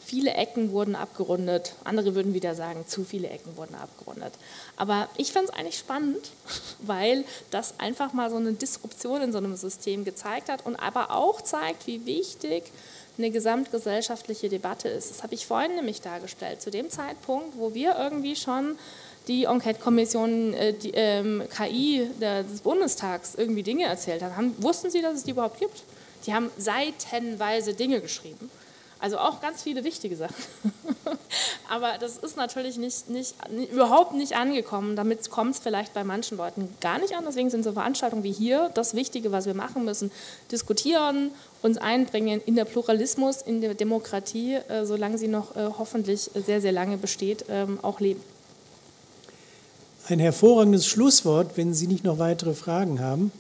viele Ecken wurden abgerundet. Andere würden wieder sagen, zu viele Ecken wurden abgerundet. Aber ich finde es eigentlich spannend, weil das einfach mal so eine Disruption in so einem System gezeigt hat und aber auch zeigt, wie wichtig eine gesamtgesellschaftliche Debatte ist. Das habe ich vorhin nämlich dargestellt. Zu dem Zeitpunkt, wo wir irgendwie schon die Enquete-Kommission äh, ähm, KI des Bundestags irgendwie Dinge erzählt hat, haben, wussten Sie, dass es die überhaupt gibt? Die haben seitenweise Dinge geschrieben. Also auch ganz viele wichtige Sachen. Aber das ist natürlich nicht, nicht, überhaupt nicht angekommen. Damit kommt es vielleicht bei manchen Leuten gar nicht an. Deswegen sind so Veranstaltungen wie hier das Wichtige, was wir machen müssen. Diskutieren, uns einbringen in der Pluralismus, in der Demokratie, äh, solange sie noch äh, hoffentlich sehr, sehr lange besteht, ähm, auch leben
ein hervorragendes Schlusswort, wenn Sie nicht noch weitere Fragen haben.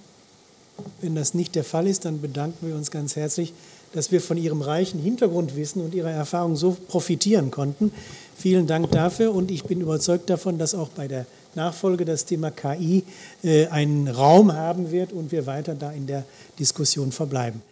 Wenn das nicht der Fall ist, dann bedanken wir uns ganz herzlich, dass wir von Ihrem reichen Hintergrundwissen und Ihrer Erfahrung so profitieren konnten. Vielen Dank dafür und ich bin überzeugt davon, dass auch bei der Nachfolge das Thema KI äh, einen Raum haben wird und wir weiter da in der Diskussion verbleiben.